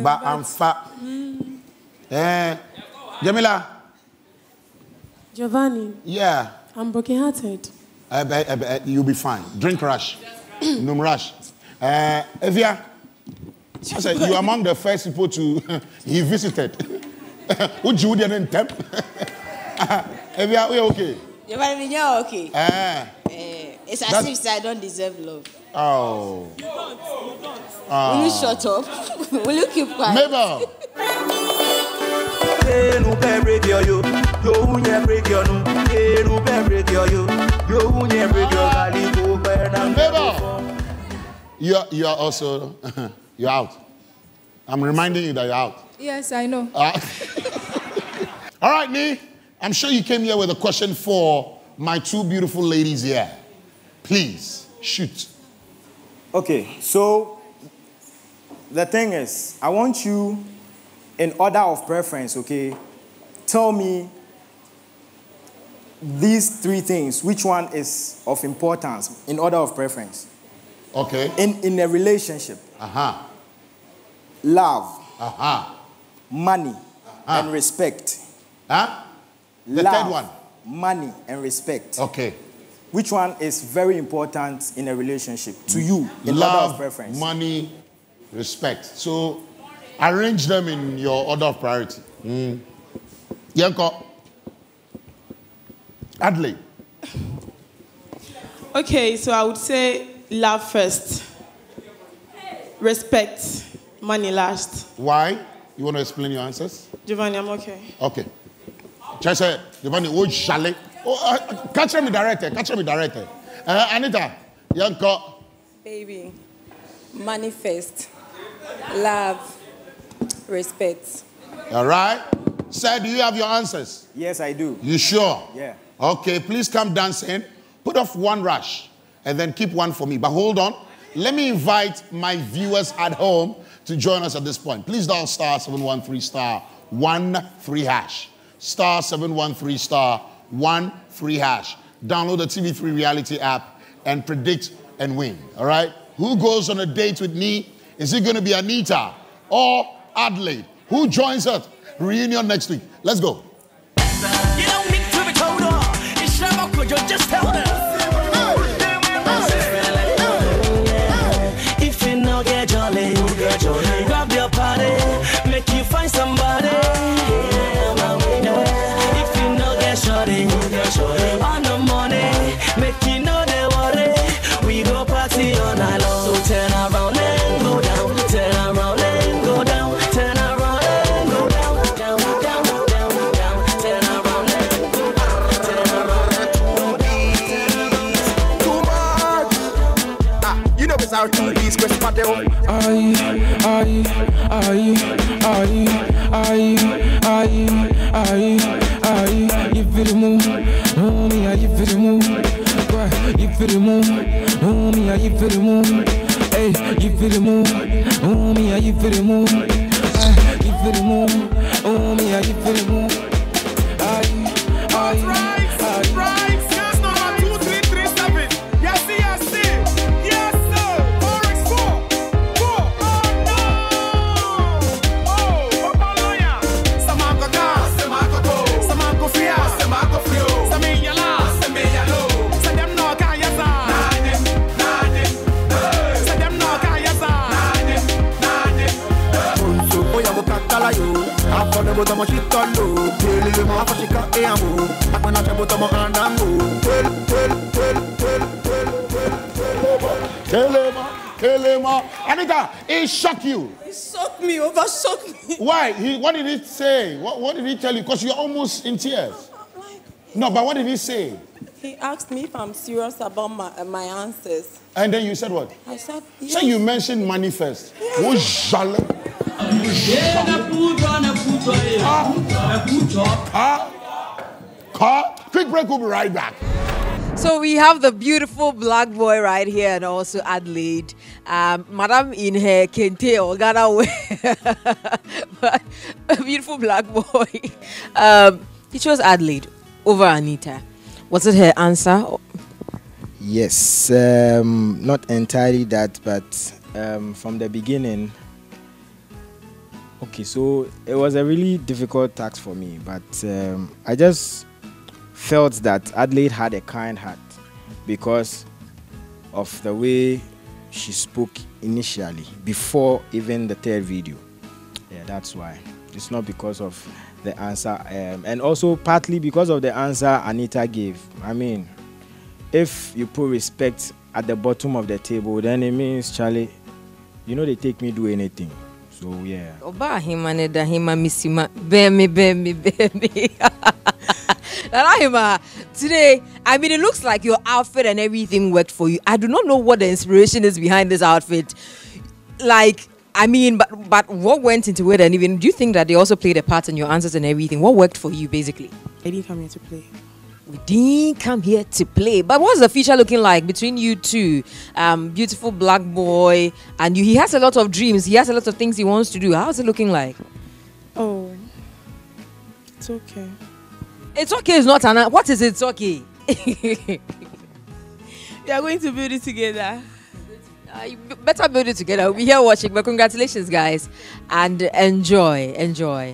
But I'm fat. Eh, Jamila. Giovanni, Yeah. I'm brokenhearted. Uh, uh, uh, uh, you'll be fine. Drink rush. Num rush. Uh, Evia. I said you're among the first people to he visited. Would you didn't temp? Evia, we okay? Giovanni, you're okay. Eh. Eh, it's as if I don't deserve love. Oh. Will you shut up? Will you keep quiet? Mabel. Enu pe yo yo, yo unye nu. Enu pe yo yo, yo unye break yo kali ko pe na. Mabel. You're, you're also, you're out. I'm reminding you that you're out. Yes, I know. Uh, all right, Nee. I'm sure you came here with a question for my two beautiful ladies here. Please, shoot. Okay, so the thing is, I want you, in order of preference, okay, tell me these three things. Which one is of importance in order of preference? Okay. In in a relationship. Uh huh. Love. Uh huh. Money uh-huh. and respect. Huh? The Love, third one. Money and respect. Okay. Which one is very important in a relationship to you in order Love, of preference? money, respect. So arrange them in your order of priority. Mm. Yanko. Adley. Okay, so I would say love first, respect, money last. Why? You want to explain your answers? Giovanni, I'm okay. Okay. Chese, Giovanni, what shall Oh, uh, catch me director. Catch me director. Uh, Anita, Yanko. Baby, manifest, love, respect. All right. Sir, do you have your answers? Yes, I do. You sure? Yeah. Okay, please come dancing. Put off one rush and then keep one for me. But hold on. Let me invite my viewers at home to join us at this point. Please dial star 713 star 1 3 hash. Star 713 star 1 free hash. Download the TV3 reality app and predict and win. All right? Who goes on a date with me? Is it going to be Anita or Adelaide? Who joins us? Reunion next week. Let's go. Two piece Chris Mateo. Aye, aye, aye, aye, aye, aye, aye, aye. You feel the move, oh me, ah, you feel the move. Why? You feel Afọdẹ bó tọmọ sí tọ́lò. Tèlè mọ afọṣìkà éyàmó. Apẹ̀nàṣẹ bó tọmọ àndàmó. Tèlè, tèlè, tèlè, tèlè, tèlè, tèlè. Kelema, Kelema. Anita, it shocked you. It shocked me, overshocked me. Why? He, what did he say? What, what did he tell you? Because you're almost in tears. No, but what did he say? He asked me if I'm serious about my, uh, my answers. And then you said what? I said, yes. So you mentioned money first. Jale. Car. Quick break, we'll be right back. So we have the beautiful black boy right here and also Adelaide. Um, Madam in her kente or Ghana way. but a beautiful black boy. Um, he chose Adelaide over Anita. Was it her answer? Yes, um, not entirely that, but um, from the beginning. Okay, so it was a really difficult task for me, but um, I just felt that Adelaide had a kind heart because of the way she spoke initially, before even the third video. Yeah, that's why. It's not because of the answer, um, and also partly because of the answer Anita gave. I mean, if you put respect at the bottom of the table, then it means Charlie, you know they take me do anything. So yeah. Oba hima ne da hima misima bemi bemi. Hima, today, I mean, it looks like your outfit and everything worked for you. I do not know what the inspiration is behind this outfit. Like, I mean, but but what went into it, and even do you think that they also played a part in your answers and everything? What worked for you, basically? I didn't come here to play. We didn't come here to play. But what's the future looking like between you two? Um, beautiful black boy, and you. He has a lot of dreams. He has a lot of things he wants to do. How's it looking like? Oh, it's okay. It's okay. It's not an. What is it's okay? we are going to build it together. Uh, you better build it together. We'll be here watching. But congratulations, guys, and enjoy, enjoy.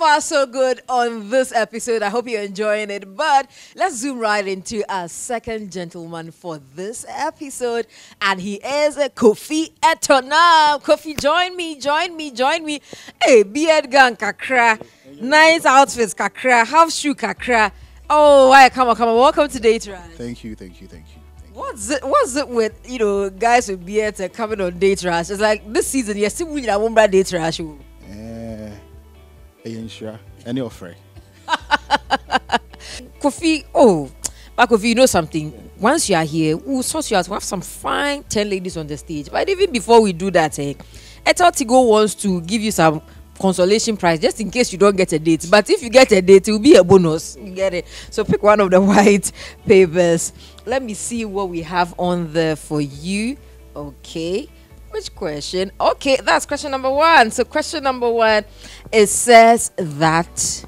Far, so good on this episode. I hope you're enjoying it. But let's zoom right into our second gentleman for this episode. And he is a Kofi Etona. Kofi, join me, join me, join me. Hey, beard gang kakra. Nice outfits kakra. Half shoe kakra. Oh, why come on, come on. Welcome to Date Rush. Thank you, thank you, thank you. What's it? What's it with you know guys with beards coming on Date Rush? It's like this season, you're still winning. I won't buy Date Rush. Ɛyɛ nhyira ɛne ɔfrɛ Kofi, oh, but Kofi, you know something? Once you are here, we'll sort you out. We have some fine 10 ladies on the stage. But even before we do that, eh, Etel Tigo wants to give you some consolation prize just in case you don't get a date. But if you get a date, it will be a bonus. You get it? So pick one of the white papers. Let me see what we have on there for you. Okay. Which question? Okay, that's question number one. So, question number one, it says that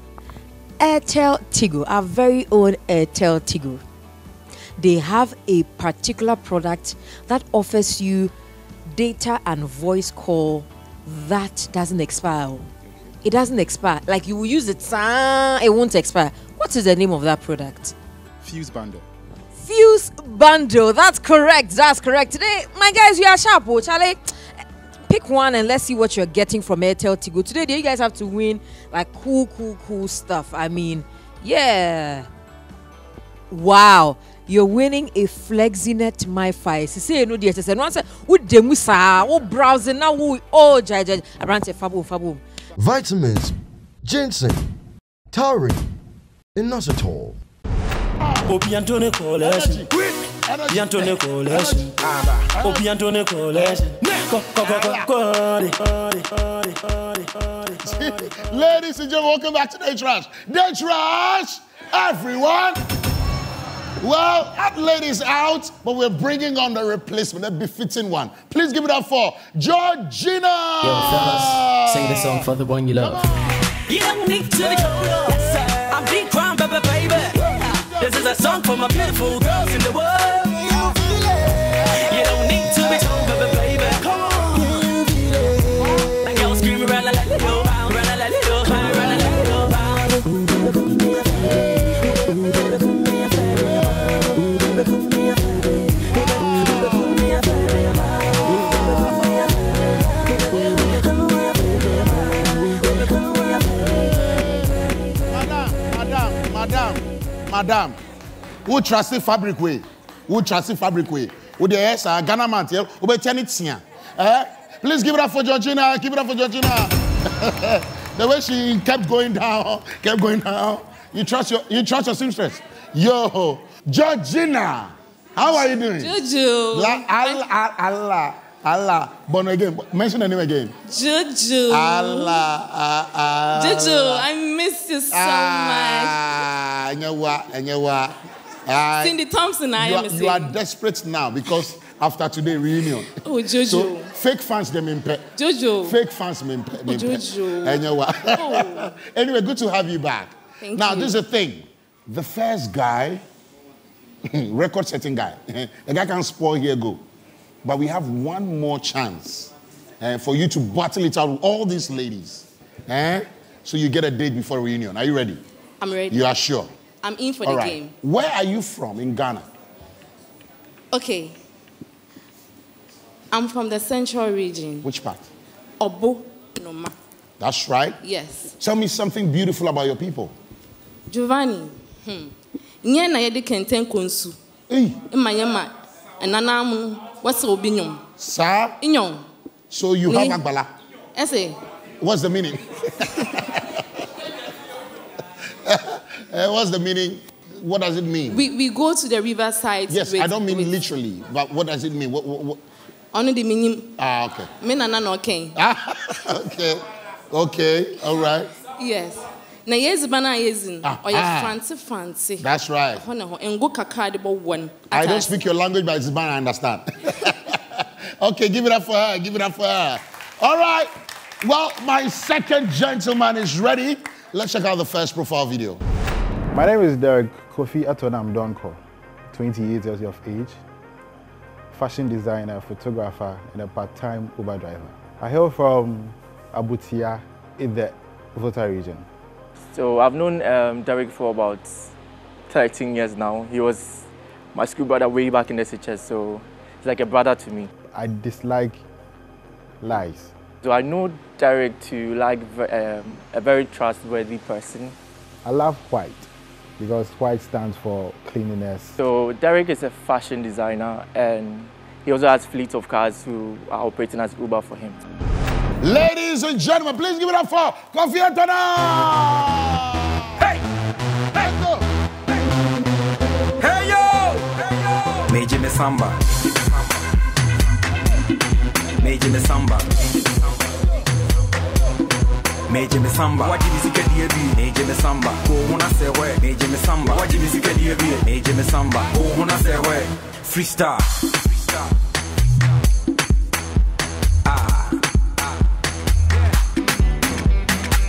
Airtel Tigo, our very own Airtel Tigo, they have a particular product that offers you data and voice call that doesn't expire. It doesn't expire. Like you will use it, it won't expire. What is the name of that product? fuse bundle Fuse bundle. That's correct. That's correct. Today, my guys, you are sharp, oh, Charlie. Pick one and let's see what you're getting from Airtel Tigo. Today, you guys have to win like cool, cool, cool stuff. I mean, yeah. Wow. You're winning a Flexinet MiFi. See, say no dear. No answer. What demu sa? What browsing now? Oh, jai jai. Abrante fabo fabo. Vitamins, ginseng, taurine, inositol. Obiantone Coalition. Biantone Coalition. Obiantone Coalition. Ladies and gentlemen, welcome back to Date Rush. Date Rush, everyone. Well, that lady's out, but we're bringing on the replacement, a befitting one. Please give it up for Georgina. Yo, fellas, sing the song for the one you love. You don't need to be. I'm deep crown, baby, baby. A song for my beautiful girls in the world. You don't need to be told, baby, baby. Come on. La la yo. Madam, madam, madam. Who trust fabric way? Who trust fabric way? Who the yes, uh, Ghana man, tell, who be turn it here. Eh? Please give it up for Georgina. Give it up for Georgina. the way she kept going down, kept going down. You trust your, you trust your seamstress. Yo, Georgina, how are you doing? Juju. La, Allah, Allah, Allah. Born again. Mention the name again. Juju. Allah, ah, ah, Juju. I miss you so Ah, enyewa, enyewa. Ah. Cindy Thompson, I you, am are, you are desperate now because after today reunion. Oh, Jojo. So fake fans them impe. Jojo. Fake fans me impe. impe. Jojo. Enyewa. Oh. anyway, good to have you back. Thank now, you. this is the thing. The first guy record setting guy. the guy can spoil here, go. But we have one more chance uh, for you to battle it out with all these ladies. Eh? So you get a date before reunion. Are you ready? I'm ready. You are sure? I'm in for All the right. game. Where are you from in Ghana? Okay. I'm from the central region. Which part? Obo Noma. That's right. Yes. Tell me something beautiful about your people. Giovanni. Hmm. Nye na yɛde kɛntɛn kɔ nsu. Mma yɛ ma ɛnanam obi nyom. Sir? Nyom. So you have Agbala. Ɛsɛ What's the meaning? Uh, what's the meaning? What does it mean? we we go to the riverside. yes, with, I don't mean with, literally, but what does it mean? What, what, what? De mi nim. Ah, okay. Me nana na ɔkɛn. okay. Okay. All right. Yes. Na yɛ edziban a yɛdzi no, Ah, ɔyɛ ah. frante frante. That's right. Ɛhɔ na hɔ ngo kakra de bɔ. I don't speak your language, but it's I understand. okay, give it up for her. Give it up for her. All right. Well, my second gentleman is ready. Let's check out the first profile video. My name is Derek Kofi Atonam Donko, 28 years of age, fashion designer, photographer, and a part-time Uber driver. I hail from Abutia in the Volta region. So I've known um, Derek for about 13 years now. He was my school brother way back in the SHS, so he's like a brother to me. I dislike lies. So I know Derek to like um, a very trustworthy person. I love white because white stands for cleanliness. So Derek is a fashion designer and he also has fleet of cars who are operating as Uber for him. Ladies and gentlemen, please give it up for Kofi Antona. Hey! Let's go! Hey yo! Major me samba. Major me Major me samba. Waji mi sika die bi. Major me samba. Ko huna se we. Major me samba. Waji mi sika die bi. Major me samba. Ko huna se we. Freestyle. Ah.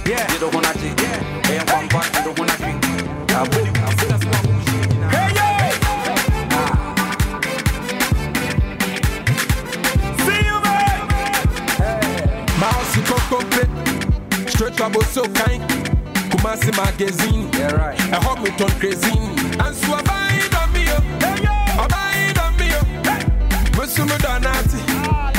Yeah. You don't wanna drink. Yeah. Hey, one you don't wanna drink. Straight trouble so kind. Kumasi magazine. Yeah, right. A hot me turn crazy. And so I buy it on me. oh. I buy it on me. oh. Musumu donati.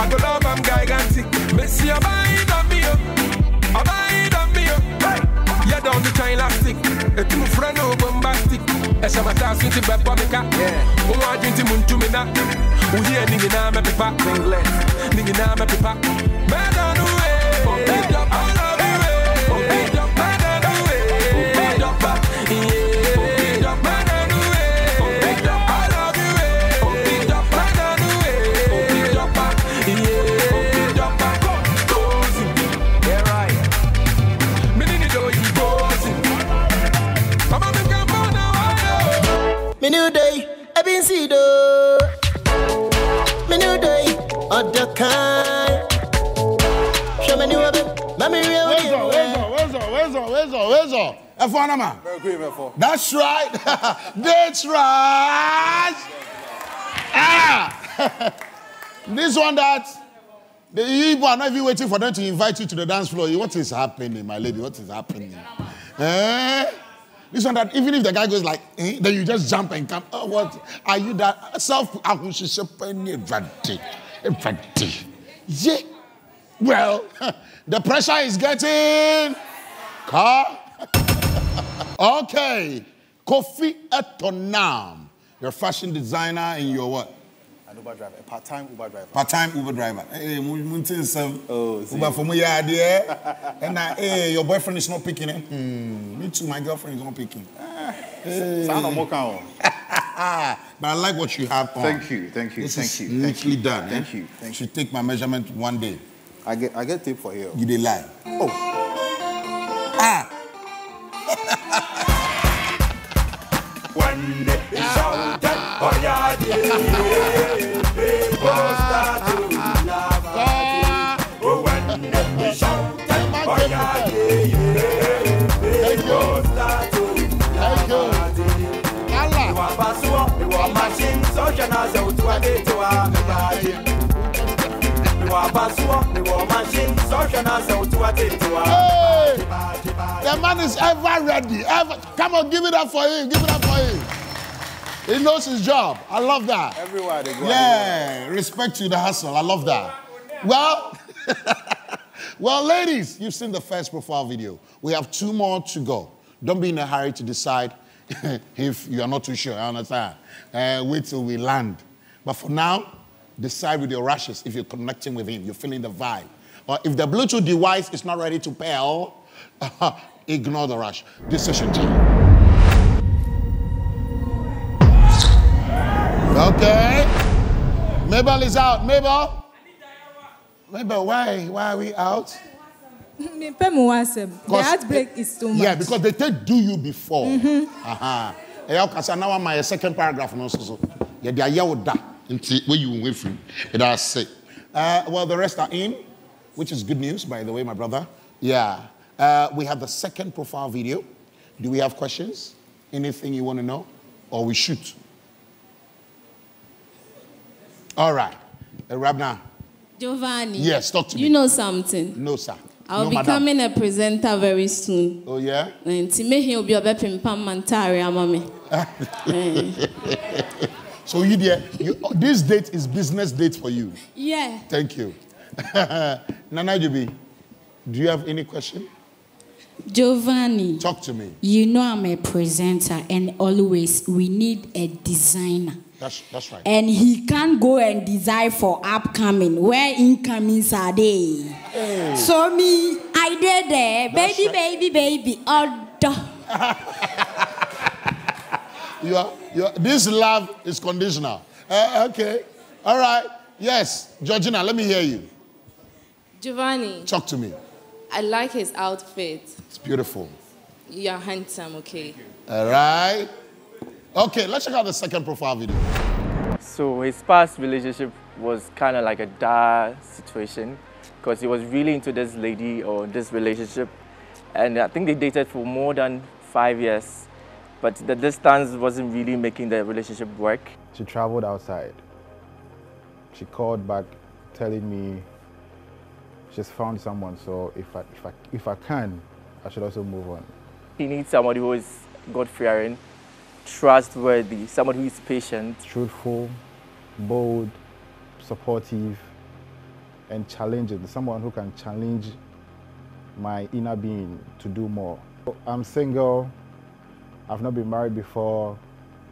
I go love I'm gigantic. Messi I it on me. oh. I it on me. oh. Yeah, down the chain elastic. A two friend no bombastic. Esha mata switi bepo mika. Yeah. Uwa jinti muntu mina. Uhiye ningi na me pipa. Ningi na me pipa. Man all? Where's all? Where's all? F1 man. That's right. That's right. Ah. this one that the people are not even waiting for them to invite you to the dance floor. What is happening, my lady? What is happening? Eh? This one that even if the guy goes like, eh, then you just jump and come. Oh, what are you that self acquisition everyday, everyday? Yeah. Well, the pressure is getting car. Okay, Kofi Etonam, you're a fashion designer and you're what? An Uber driver, a part-time Uber driver. Part-time Uber driver. Hey, Muntin some Uber for me idea. And now, hey, your boyfriend is not picking it. Hmm, me too. My girlfriend is not picking. Hey. Sound of Mokan. but I like what you have on. Thank you, thank you, This thank is you, thank neatly you, done. thank eh? you, thank Should take my measurement one day. I get I get tip for you. You dey lie. Oh. Ah. Shouted, oh yeah, yeah, people start to laugh at it. Oh, when they shouted, oh yeah, yeah, people start to laugh at it. Ìwà Pasuma, ìwà Social na se utu ade to a baji. Me wa basuo, me wa machine. Social na se utu ade to a. Hey! The man is ever ready. Ever. Come on, give it up for him. Give it up for him. He knows his job. I love that. Everywhere they go. Yeah, respect to the hustle. I love that. Well, well, ladies, you've seen the first profile video. We have two more to go. Don't be in a hurry to decide if you are not too sure. I understand. Uh, wait till we land. But for now, decide with your rushes if you're connecting with him, you're feeling the vibe. Or if the Bluetooth device is not ready to pair, ignore the rush. Decision time. Okay. Mabel is out. Mabel? Mabel, why? Why are we out? Me pɛ mu asɛm. The heartbreak is too much. Yeah, because they take do you before. Mhm. Aha. Ɛyɛ ɔkasa na wama yɛ second paragraph no nso so. Yɛde ayɛ wo da nti wɔyi wo ho afiri. Ɛda ase. Uh, well, the rest are in, which is good news, by the way, my brother. Yeah. Uh, we have the second profile video. Do we have questions? Anything you want to know? Or we shoot? All right. Uh, Rabna. Giovanni. Yes, talk to You me. You know something? No, sir. I'll no, be madam. becoming a presenter very soon. Oh, yeah? And Nti mehi obi a mantare ama me. Eh. So you there, you, this date is business date for you. Yeah. Thank you. Nana Jubi, do you have any question? Giovanni. Talk to me. You know I'm a presenter, and always we need a designer. That's, that's right. And he can't go and desire for upcoming. Where incomings are they? So me, I did there. That's baby, right. baby, baby. Oh, You are, you are, this love is conditional. Uh, okay. All right. Yes. Georgina, let me hear you. Giovanni, Talk to me. I like his outfit. It's beautiful. You're handsome, okay? All right. Okay, let's check out the second profile video. So his past relationship was kind of like a dire situation because he was really into this lady or this relationship. And I think they dated for more than five years. But the distance wasn't really making the relationship work. She traveled outside. She called back telling me she's found someone, so if I, if I, if I can, I should also move on. He needs somebody who is God-fearing, trustworthy, someone who is patient. Truthful, bold, supportive, and challenging. Someone who can challenge my inner being to do more. I'm single. I've not been married before.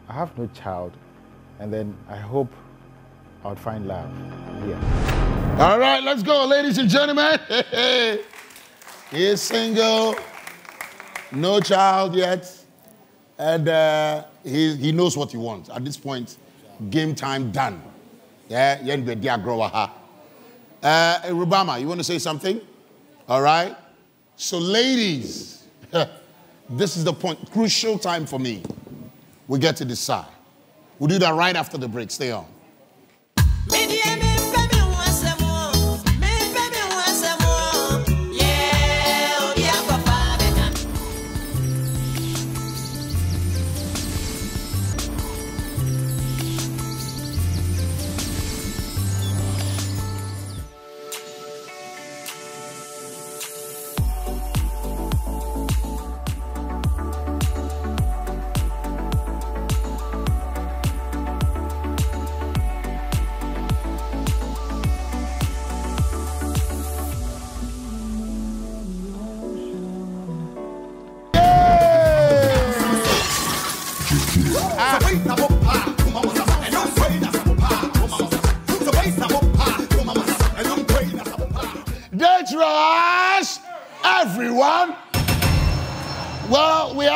I have no child. And then I hope I would find love. Yeah. All right, let's go, ladies and gentlemen. he is single, no child yet, and uh, he, he knows what he wants. At this point, game time done. Yeah, yeah, the dear grower. Uh, Rubama, you want to say something? All right. So, ladies, this is the point, crucial time for me. We get to decide. We'll do that right after the break. Stay on.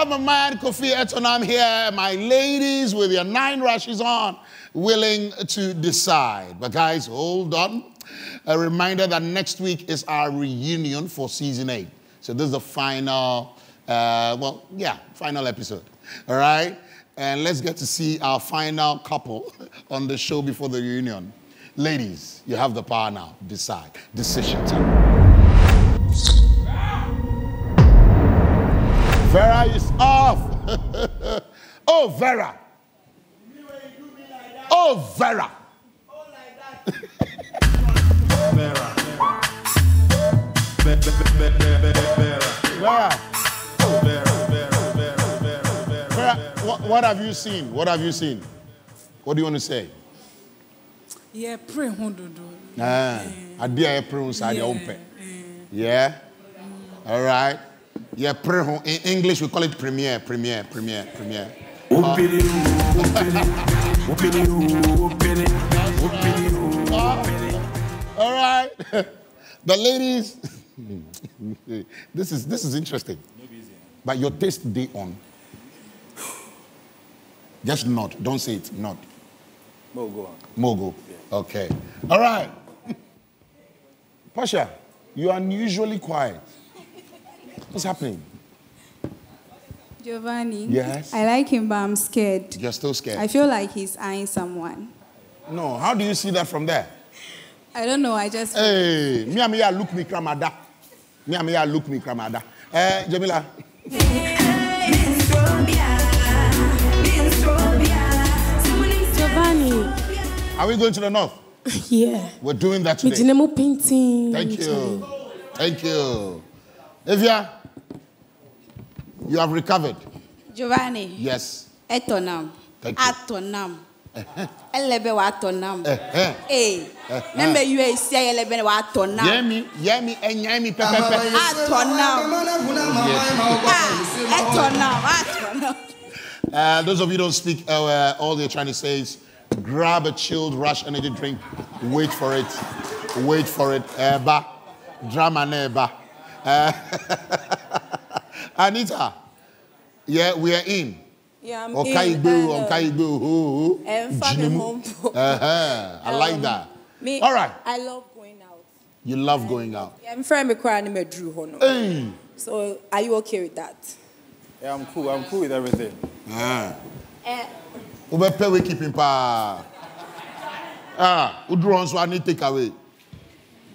Have a man, Kofi Etonam here, my ladies with your nine rushes on, willing to decide. But guys, hold on. A reminder that next week is our reunion for season eight. So this is the final, uh, well, yeah, final episode. All right? And let's get to see our final couple on the show before the reunion. Ladies, you have the power now. Decide. Decision time. Vera is off. oh, Vera. Oh, Vera. Vera. Vera. Oh, Vera, what, what have you seen? What have you seen? What do you want to say? Yeah, pray hundodo. Ah, ade a yɛpere ho saa deɛ wompɛ yeah all right yɛpere ho in english we call it premiere premiere premiere premiere all right the ladies this is this is interesting but your taste day on just nod don't say it nod Mo, go on. Mogo. Okay. All right. Pasha, you are unusually quiet. What's happening? Giovanni. Yes? I like him, but I'm scared. You're still scared. I feel like he's eyeing someone. No, how do you see that from there? I don't know. I just. Hey, me and me are look me kramada. Me and me are look me kramada. Eh, Jamila. Giovanni. Are we going to the north? Yeah. We're doing that today. Painting. Thank you. Thank you. Evia, you have recovered. Giovanni. Yes. Etonam. Thank you. Atonam. Elebe wa atonam. Eh, Eh. eh. You e sia elebe wa atonam. Yemi, yemi, enyami, pepepe. Atonam. Ah, Etonam. Atonam. Uh, those of you who don't speak, uh, uh, all they're trying to say is grab a chilled rush energy drink, wait for it, wait for it. Eba, drama neba. Uh, Anita, yeah, we are in. Yeah, I'm Okaibu, in. and, uh, who, and family home. Uh-huh. I like Um, that. Me, All right. I love going out. You love going out. Yeah, I'm friend me crying in my drew hono. Hey. So are you okay with that? Yeah, I'm cool. I'm cool with everything. Ah. Eh, wobɛpɛ we keeping paa ah hɔ nso i need take away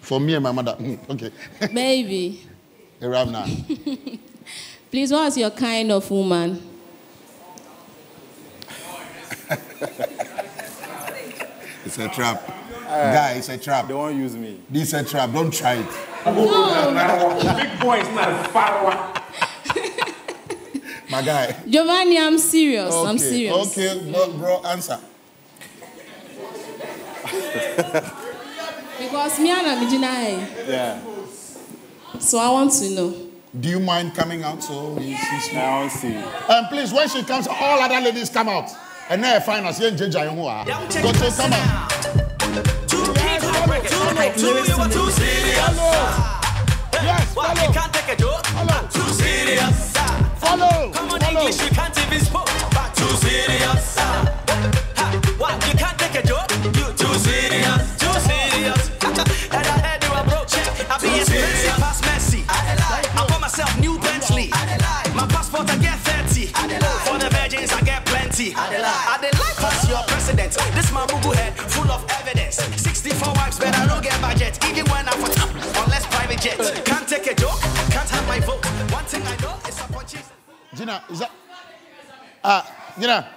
for me and my mother Hmm, okay Baby, around now please, what's your kind of woman? it's a trap guy it's a trap don't use me this is a trap don't try it No. Big boy is not a follower. my guy Giovanni, I'm serious. I'm serious. okay bro, bro answer Because me and Amijina, Yeah. So I want to know. do you mind coming out so he sees me I see. um, please when she comes all other ladies come out and then find us here in Jinja Yohu go to come out Yes, Well, you can't take a joke. Back too serious. Follow. Common English, you can't even spoke. Back too serious. What? You Gina, is that? Uh, Gina,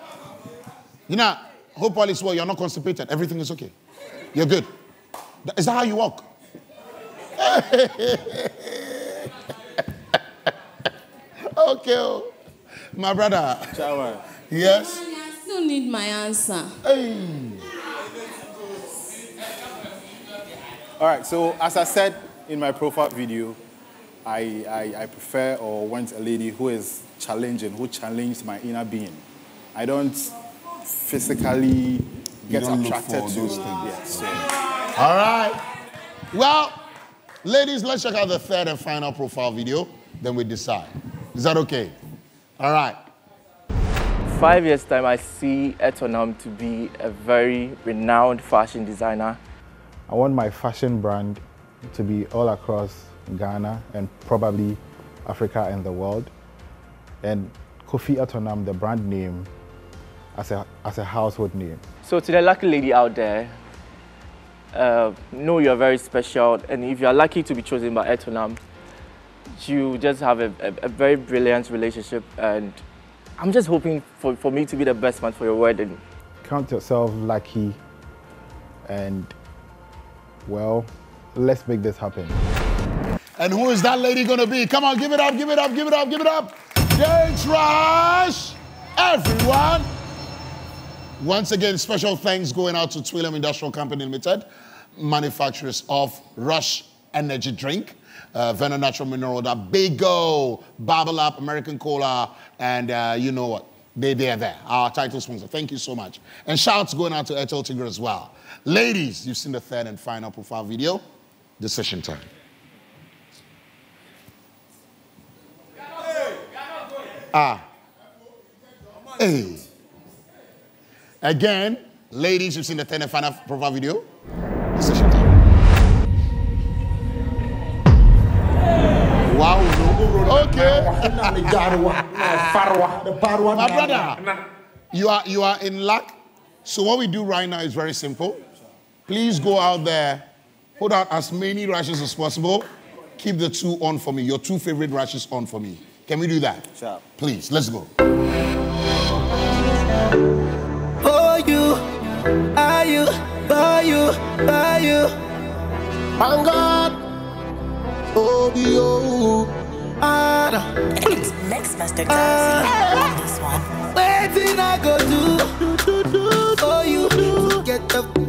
Gina, hope all is well. You're not constipated. Everything is okay. You're good. Is that how you walk? okay, oh. my brother. Shower. Yes. I still need my answer. Hey. All right. So as I said in my profile video, I, I, I prefer or want a lady who is challenging, who challenged my inner being. I don't physically get don't look attracted for to those things. Yes. so- All right. Well, ladies, let's check out the third and final profile video. Then we decide. Is that okay? All right. Five years time, I see Etonam to be a very renowned fashion designer. I want my fashion brand to be all across Ghana and probably Africa and the world. And Kofi Etonam, the brand name, as a, as a household name. So to the lucky lady out there, uh, know you're very special, and if you're lucky to be chosen by Etonam, you just have a, a, a very brilliant relationship, and I'm just hoping for, for me to be the best man for your wedding. count yourself lucky and, well, let's make this happen. And who is that lady going to be? Come on, give it up, give it up, give it up, give it up. Rush, everyone. Once again, special thanks going out to Twellium Industrial Company Limited, manufacturers of Rush Energy Drink, uh, Verna Natural Mineral, Bigoo, Bubble Up, American Cola, and uh, you know what? They, they are there, our title sponsor. Thank you so much. And shouts going out to Airtel Tigo as well. Ladies, you've seen the third and final profile video. Decision time. Ah. Hey. Again, ladies, you've seen the third and final profile video. Decision time. Wow. Okay. My brother, you are, you are in luck. So what we do right now is very simple. Please go out there, put out as many rushes as possible. Keep the two on for me, your two favorite rushes on for me. Can we do that? Sure. Please, let's go. For you, are you, for you, for you. On God, oh, you. Next Master Ah. this one. Waiting I go do for you. Get the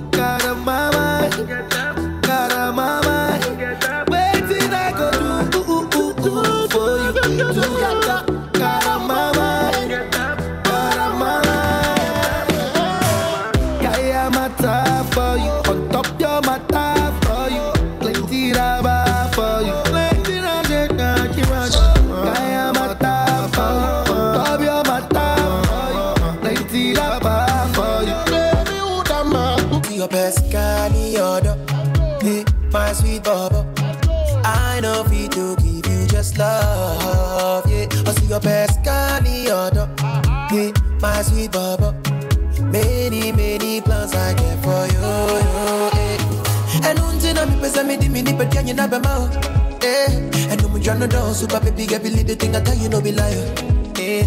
be mouth. Eh, and no me tryna down super baby get believe the thing I tell you no be liar. Eh,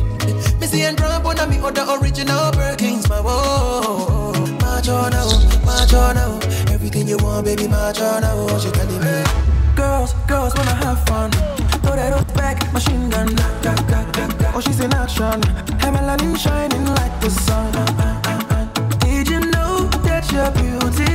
me see and drop on me other original Birkins my whoa. March on now, march on now. Everything you want, baby, march on now. She telling me. Girls, girls wanna have fun. Throw that up back, machine gun. Oh, she's in action. Her melanin shining like the sun. Did you know that you're beautiful?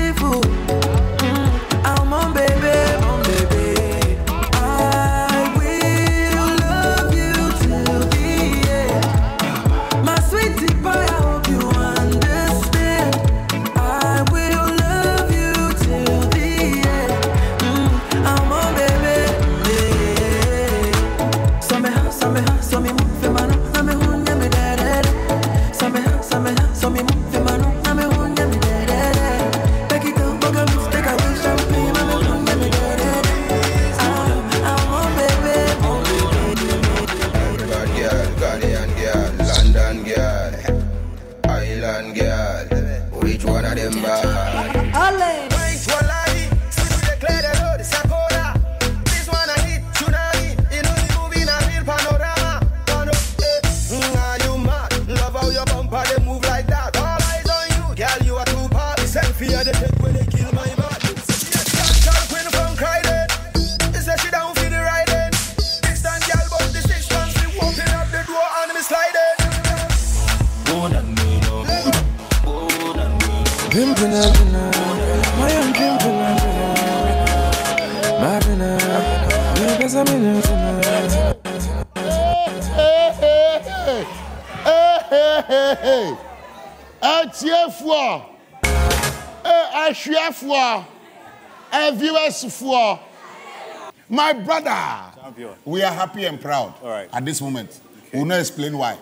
Eh, ahwɛfoɔ, eh, viewersfoɔ. My brother, we are happy and proud right. at this moment. We will not explain why,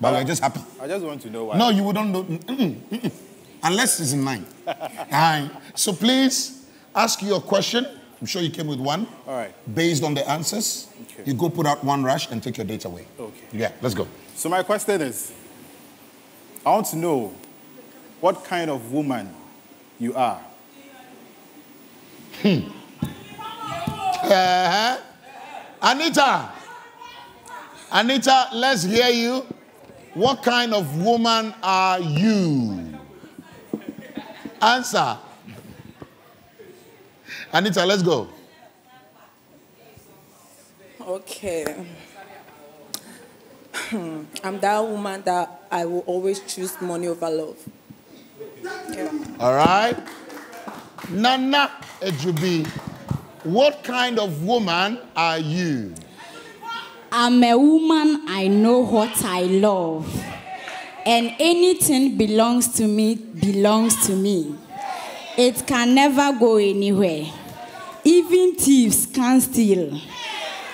but we're just happy. I just want to know why. No, you wouldn't know. Mm-mm, mm-mm. Unless it's in line. Aye. So please ask your question. I'm sure you came with one. All right. Based on the answers, Okay. you go put out one rush and take your date away. Okay. Yeah, let's go. So my question is, I want to know what kind of woman you are. Uh-huh. Anita. Anita, let's hear you. What kind of woman are you? Answer. Anita, let's go. Okay. Hmm. I'm that woman that I will always choose money over love. All right. Nana Ejubi, what kind of woman are you? I'm a woman, I know what I love. And anything belongs to me belongs to me. It can never go anywhere. Even thieves can steal.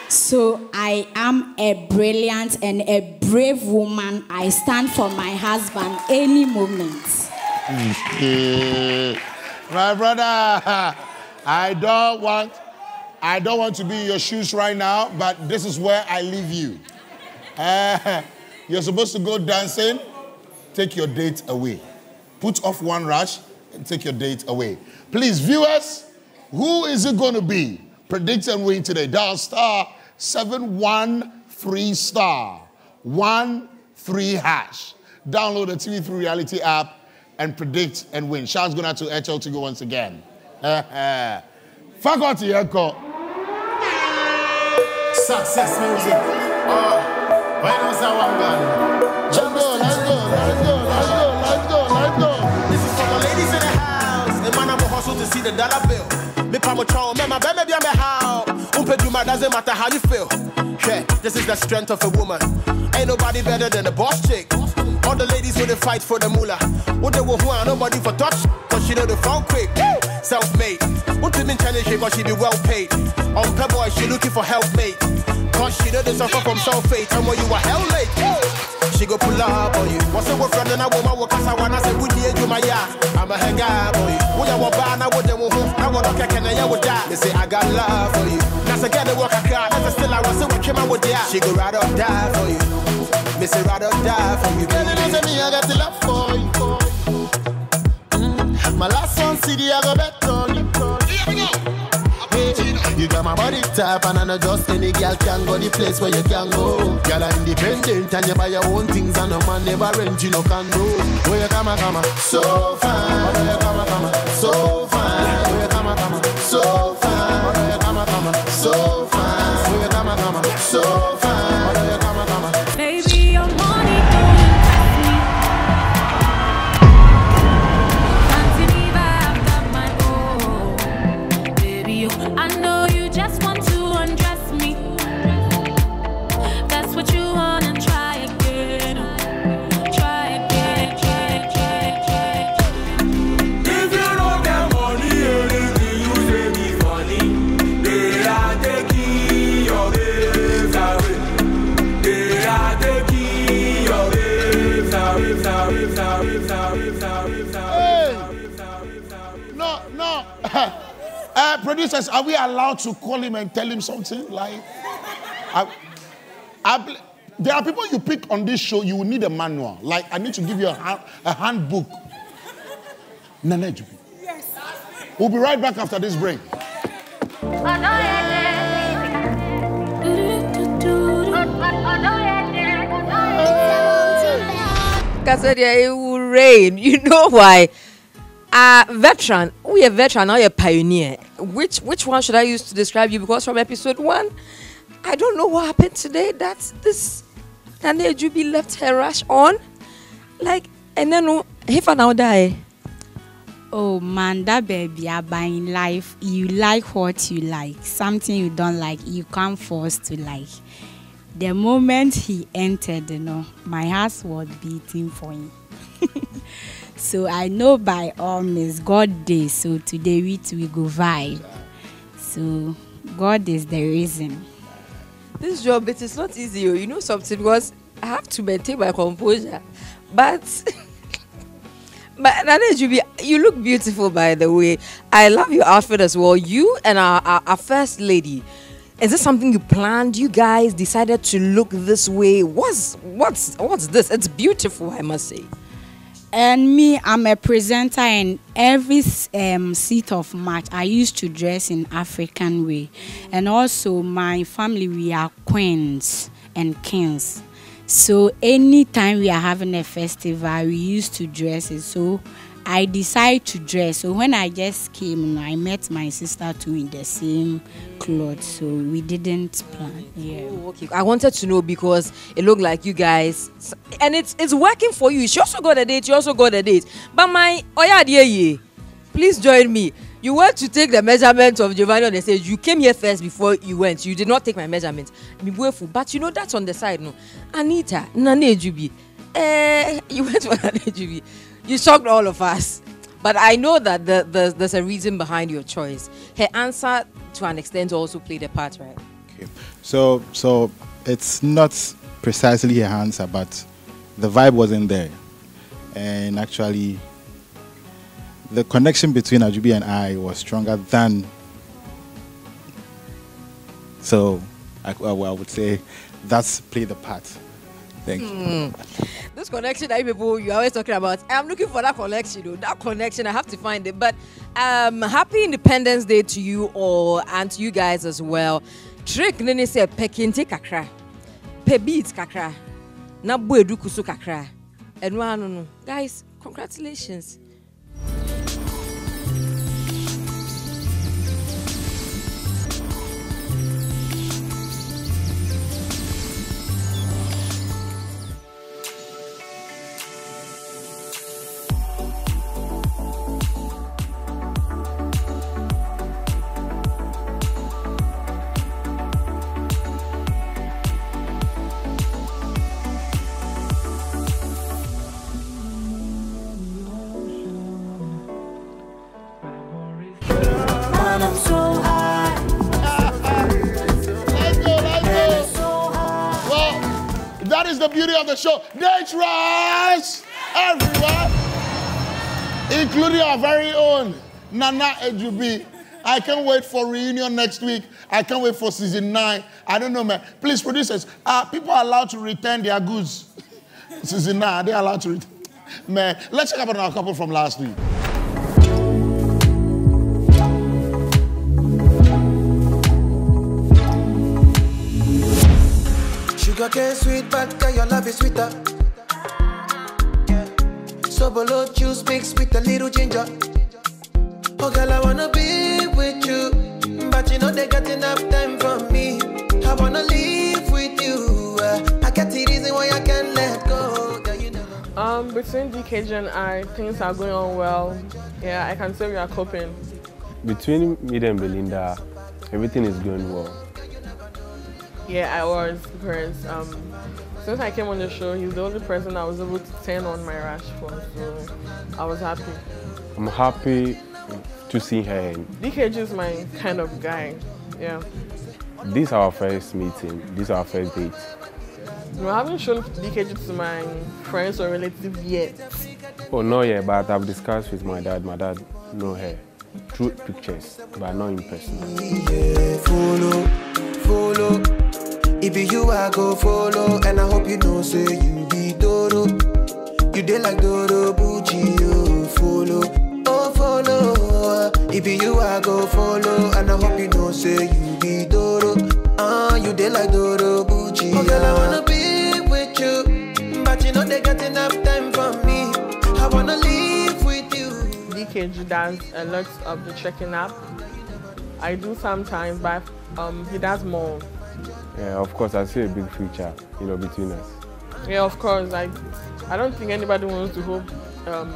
So I am a brilliant and a brave woman. I stand for my husband any moment. My brother, I don't want I don't want to be in your shoes right now, but this is where I leave you. Uh, you're supposed to go dancing, take your date away. Put off one rush and take your date away. Please, viewers, who is it going to be? Predict and win today. Dial star 713 star 13 hash. Download the TV3 reality app and predict and win. Sharks going out to Airtel Tigo once again. Faculty Echo. Success music. Oh, why not say one gun? Let's go, let's go, let's go, let's go, let's go, let's go. This is for the ladies in the house. The man I'm hustle to see the dollar bill. Me pa mo chow, me ma be me be me how. Umpe duma doesn't matter how you feel. Yeah, this is the strength of a woman. Ain't nobody better than a boss chick. All the ladies with the fight for the moolah. What they will want nobody for touch, cause she know the phone quick. Self-made. Won't me challenge she cause she be well paid. On per boy, she looking for helpmate. Cause she know they suffer from sulfate. And when you were hell late, she go pull up on you. What's up with friend and I want my work I want to say, would you my ya? I'm a hang up on you. When you want I would them who I want to kick and I would die. They say, I got love for you. That's again the work I got. That's still I was so with him, I would die. She go ride or die for you. Me say or die for you. Girl, you say me, I got the love for you. Mm. My last one CD, I go bet on you. You got my body type and I know just any girl can go the place where you can go. Girl are independent and you buy your own things and no man never rent you no condo. Where you come, come, so fine. Where you come, come, so fine. Where you come, come, so fine. Where you come, come, so fine. Where you come, come, so fine. Uh, producers, are we allowed to call him and tell him something? Like, I, I, bel- there are people you pick on this show, you will need a manual. Like, I need to give you a, hand, a handbook. Nana Yes. We'll be right back after this break. Kasadia, it will rain. You know why? Uh, veteran, we a veteran, now you're a pioneer. Which which one should I use to describe you? Because from episode one, I don't know what happened today. That's this Nana Jubi left her rush on. Like, and then no, if I now die. Oh man, that baby ah, aba in life, you like what you like. Something you don't like, you can't force to like. The moment he entered, you know, my heart was beating for him. So I know by all means God day. So today we will go vibe. So God is the reason. This job, it is not easy. oh. You know something because I have to maintain my composure. But, but Nana Jubi, you look beautiful by the way. I love your outfit as well. You and our, our, our first lady. Is this something you planned? You guys decided to look this way. What's what's what's this? It's beautiful, I must say. And me, I'm a presenter in every um, seat of match. I used to dress in African way, and also my family we are queens and kings. So anytime we are having a festival, we used to dress it. So I decided to dress. So when I just came, I met my sister too in the same clothes. So we didn't plan. Yeah. Oh, okay. I wanted to know because it looked like you guys, and it's it's working for you. She also got a date. You also got a date. But my oh yeah, dear. Please join me. You went to take the measurement of Giovanni on the stage. You came here first before you went. You did not take my measurement. But you know that's on the side, no. Anita, Nane Jubi. Eh, you went for Nane Jubi. You shocked all of us. But I know that the, the, there's a reason behind your choice. Her answer, to an extent, also played a part, right? So, so it's not precisely her answer, but the vibe wasn't there, and actually, the connection between Ajubi and I was stronger than. So, I, I would say that's played the part. Thank you. Hmm. This connection that you people you're always talking about. I'm looking for that connection, though. That connection, I have to find it. But um, happy Independence Day to you all and to you guys as well. Trick nene say pekinte kakra. Pe beat kakra. Na bu eduku so kakra. Anu no. Guys, congratulations. Beauty of the show. Date Rush, everyone, including our very own Nana Ejubi. I can't wait for reunion next week. I can't wait for season nine. I don't know, man. Please, producers, are people allowed to return their goods? season nine, are they allowed to return? Man, let's check out our couple from last week. Sugar cane sweet, but girl, your love is sweeter. Sobolo juice mixed with a little ginger. Oh, girl, I wanna be with you, but you know they got enough time for me. I wanna live with you. Uh, I get the reason why I can't let go. Girl, you know. Um, between DKJ and I, things are going on well. Yeah, I can say we are coping. Between me and Belinda, everything is going well. Yeah, I was because um, since I came on the show, he's the only person I was able to turn on my rush for. So I was happy. I'm happy to see her. DKJ is my kind of guy. Yeah. This is our first meeting. This is our first date. No, I haven't shown DKJ to my friends or relatives yet. Oh, no, yeah, but I've discussed with my dad. My dad know her through pictures, but not in person. Yeah, follow, follow. If be you, I go follow. And I hope you know, say you be Dodo. You did like Dodo Bucci, you follow. Oh, follow. If be you, I go follow. And I hope you know, say you be Dodo. Ah, you did like Dodo Bucci. Oh, girl, I wanna be with you. But you know they got enough time for me. I wanna live with you. DKJ does a lot of the checking up. I do sometimes, but um, he does more. Yeah, of course, I see a big future, you know, between us. Yeah, of course. I, I don't think anybody wants to hope um,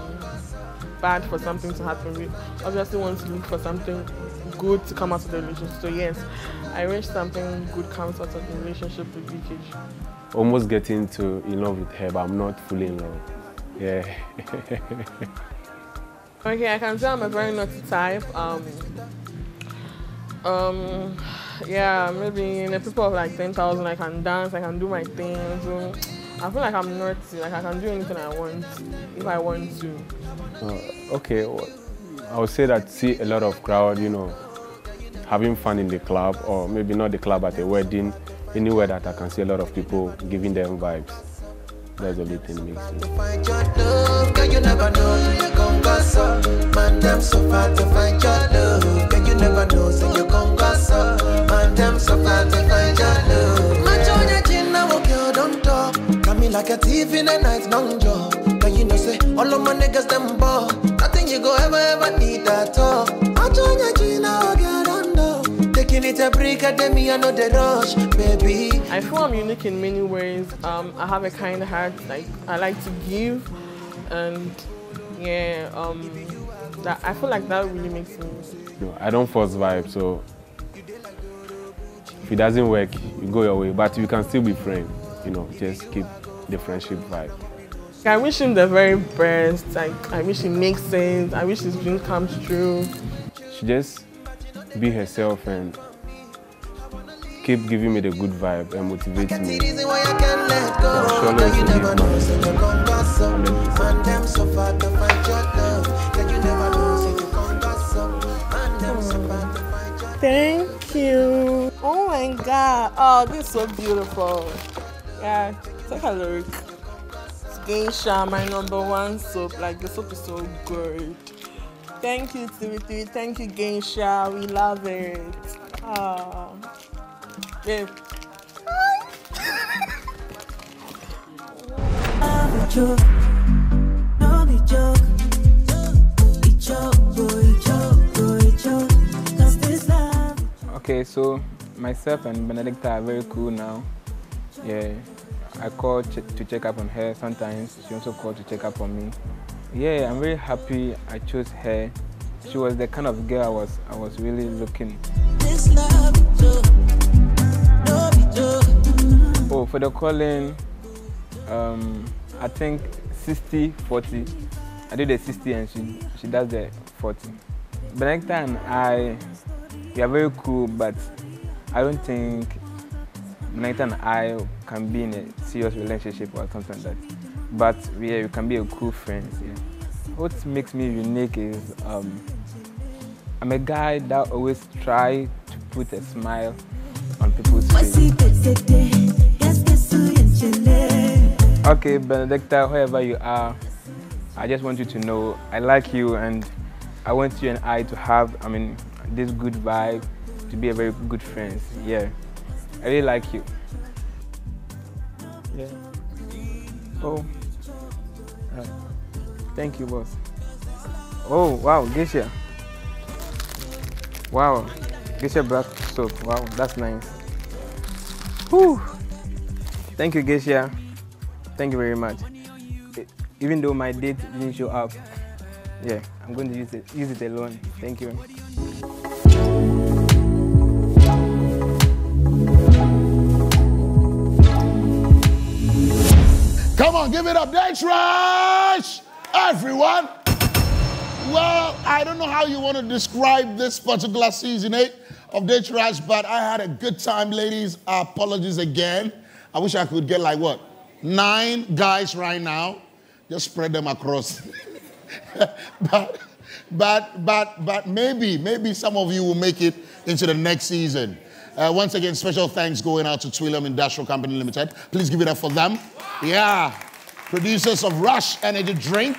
bad for something to happen. We obviously want to look for something good to come out of the relationship. So yes, I wish something good comes out of the relationship with DKJ. Almost getting to in love with her, but I'm not fully in love. Yeah. Okay, I can tell I'm a very naughty type. Um, um, yeah, maybe in a people of like 10,000, I can dance, I can do my things. So I feel like I'm naughty, like I can do anything I want if I want to. Uh, okay, well, I would say that see a lot of crowd, you know, having fun in the club, or maybe not the club at a wedding, anywhere that I can see a lot of people giving them vibes. That's the only thing makes sense. Find your love, girl, you never know you gon' go so. Man, them so far to find your love, girl, you never know so you gon' go so. Man, them so far to find your love. Man, on your chin now, girl, don't talk. Got me like a thief in the night, long jaw. Girl, you know say all of my niggas them ball. Not you go ever ever need that talk. I join your Gina, I'll get under. Taking it a break, at me, I know the rush, baby. I feel I'm unique in many ways. Um, I have a kind heart. Like I like to give, and yeah, um, that I feel like that really makes me. I don't force vibe, so if it doesn't work, you go your way. But you can still be friends. You know, just keep the friendship vibe. I wish him the very best. Like I wish he makes sense. I wish his dream comes true. She just be herself and keep giving me the good vibe and motivates me. I can't let go. Surely Girl, you it's a never big know, man. say you come back some. And them so far to find your love. Girl, you never know, say you come back some. And them so far to find your Thank you. Oh my god. Oh, this is so beautiful. Yeah, take a look. It's Geisha, my number one soap. Like the soap is so good. Thank you, Timothy. Thank you, Geisha. We love it. Oh. Babe. Okay, so myself and Benedicta are very cool now. Yeah, I call ch- to check up on her sometimes. She also called to check up on me. Yeah, I'm very happy I chose her. She was the kind of girl I was I was really looking. Oh, for the calling, um, I think 60 40. I do the 60 and she she does the 40. Benedicta and I, we are very cool, but I don't think Benedicta and I can be in a serious relationship or something like that. But yeah, we can be a cool friends. Yeah. What makes me unique is um, I'm a guy that always try to put a smile on people's face. Okay, Benedicta, wherever you are, I just want you to know I like you and I want you and I to have, I mean, this good vibe, to be a very good friends. Yeah, I really like you. Yeah. Oh. Uh, thank you, boss. Oh, wow, Geisha. Wow, Geisha black soap. Wow, that's nice. Whew. Thank you, Geisha. Thank you very much. Even though my date didn't show up, yeah, I'm going to use it, use it alone. Thank you. Come on, give it up. Date Rush! Everyone. Well, I don't know how you want to describe this particular season eight of Date Rush, but I had a good time, ladies. Apologies again. I wish I could get like what? Nine guys right now. Just spread them across. but but but but maybe maybe some of you will make it into the next season. Uh, once again, special thanks going out to Twellium Industrial Company Limited. Please give it up for them. Yeah, producers of Rush Energy Drink,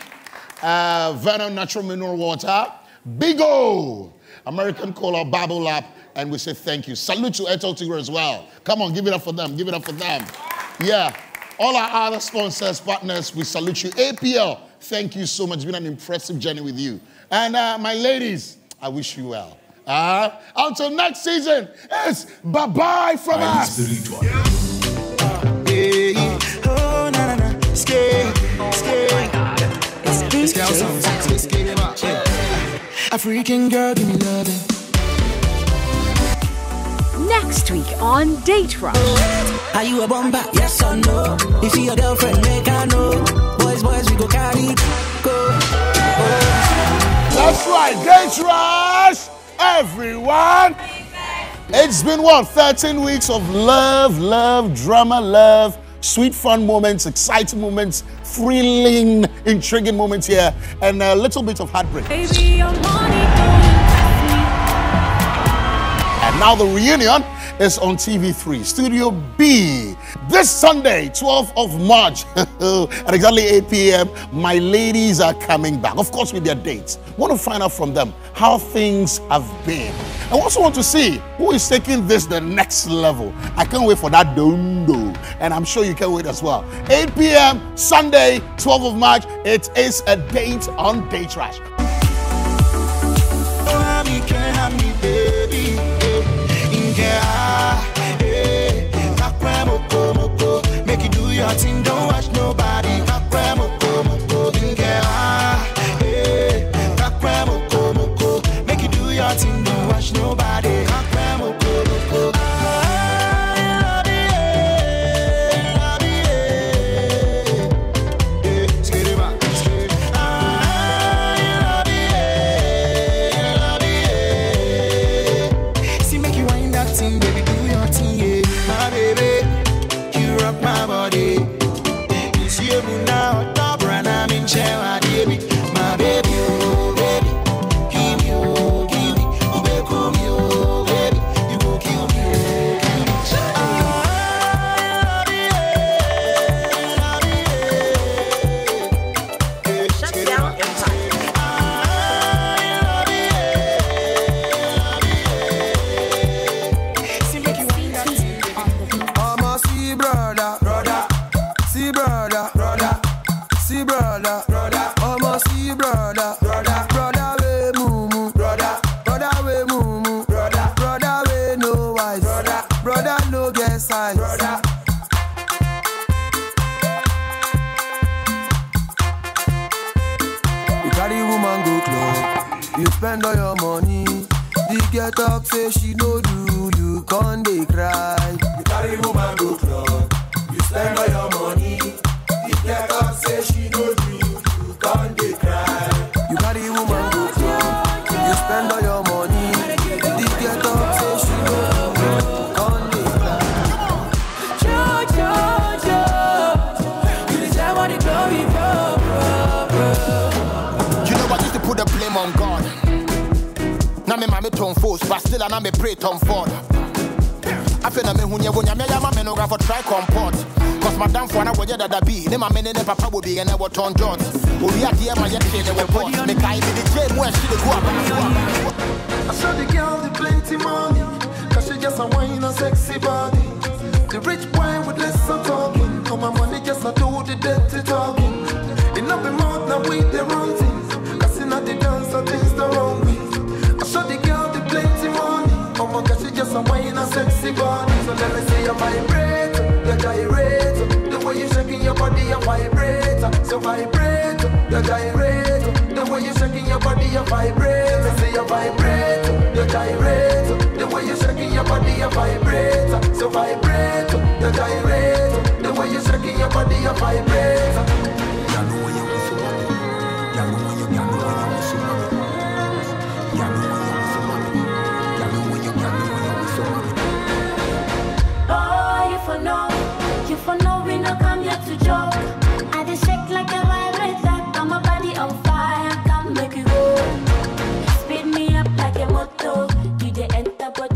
uh, Verna Natural Mineral Water, Bigoo, American Cola Bubble Lab, and we say thank you. Salute to Airtel Tigo as well. Come on, give it up for them. Give it up for them. Yeah. All our other sponsors, partners, we salute you. APL, thank you so much. It's been an impressive journey with you. And uh, my ladies, I wish you well. Uh, until next season, it's bye bye from us. Oh, na na na, skate, skate. This girl sounds sexy, skate it up. African girl, give me loving. Next week on Date Rush. Are you a bomber? Yes or no? If you your girlfriend, make I know. Boys, boys, we go carry. Go. That's right, Date Rush, everyone. It's been what, 13 weeks of love, love, drama, love, sweet fun moments, exciting moments, thrilling, intriguing moments here, and a little bit of heartbreak. Baby, And now the reunion is on TV3, Studio B. This Sunday, 12th of March, at exactly 8 p.m., my ladies are coming back. Of course, with their dates. Want to find out from them how things have been. I also want to see who is taking this the next level. I can't wait for that dondo. And I'm sure you can wait as well. 8 p.m. Sunday, 12th of March. It is a date on Date Rush. your thing, don't watch.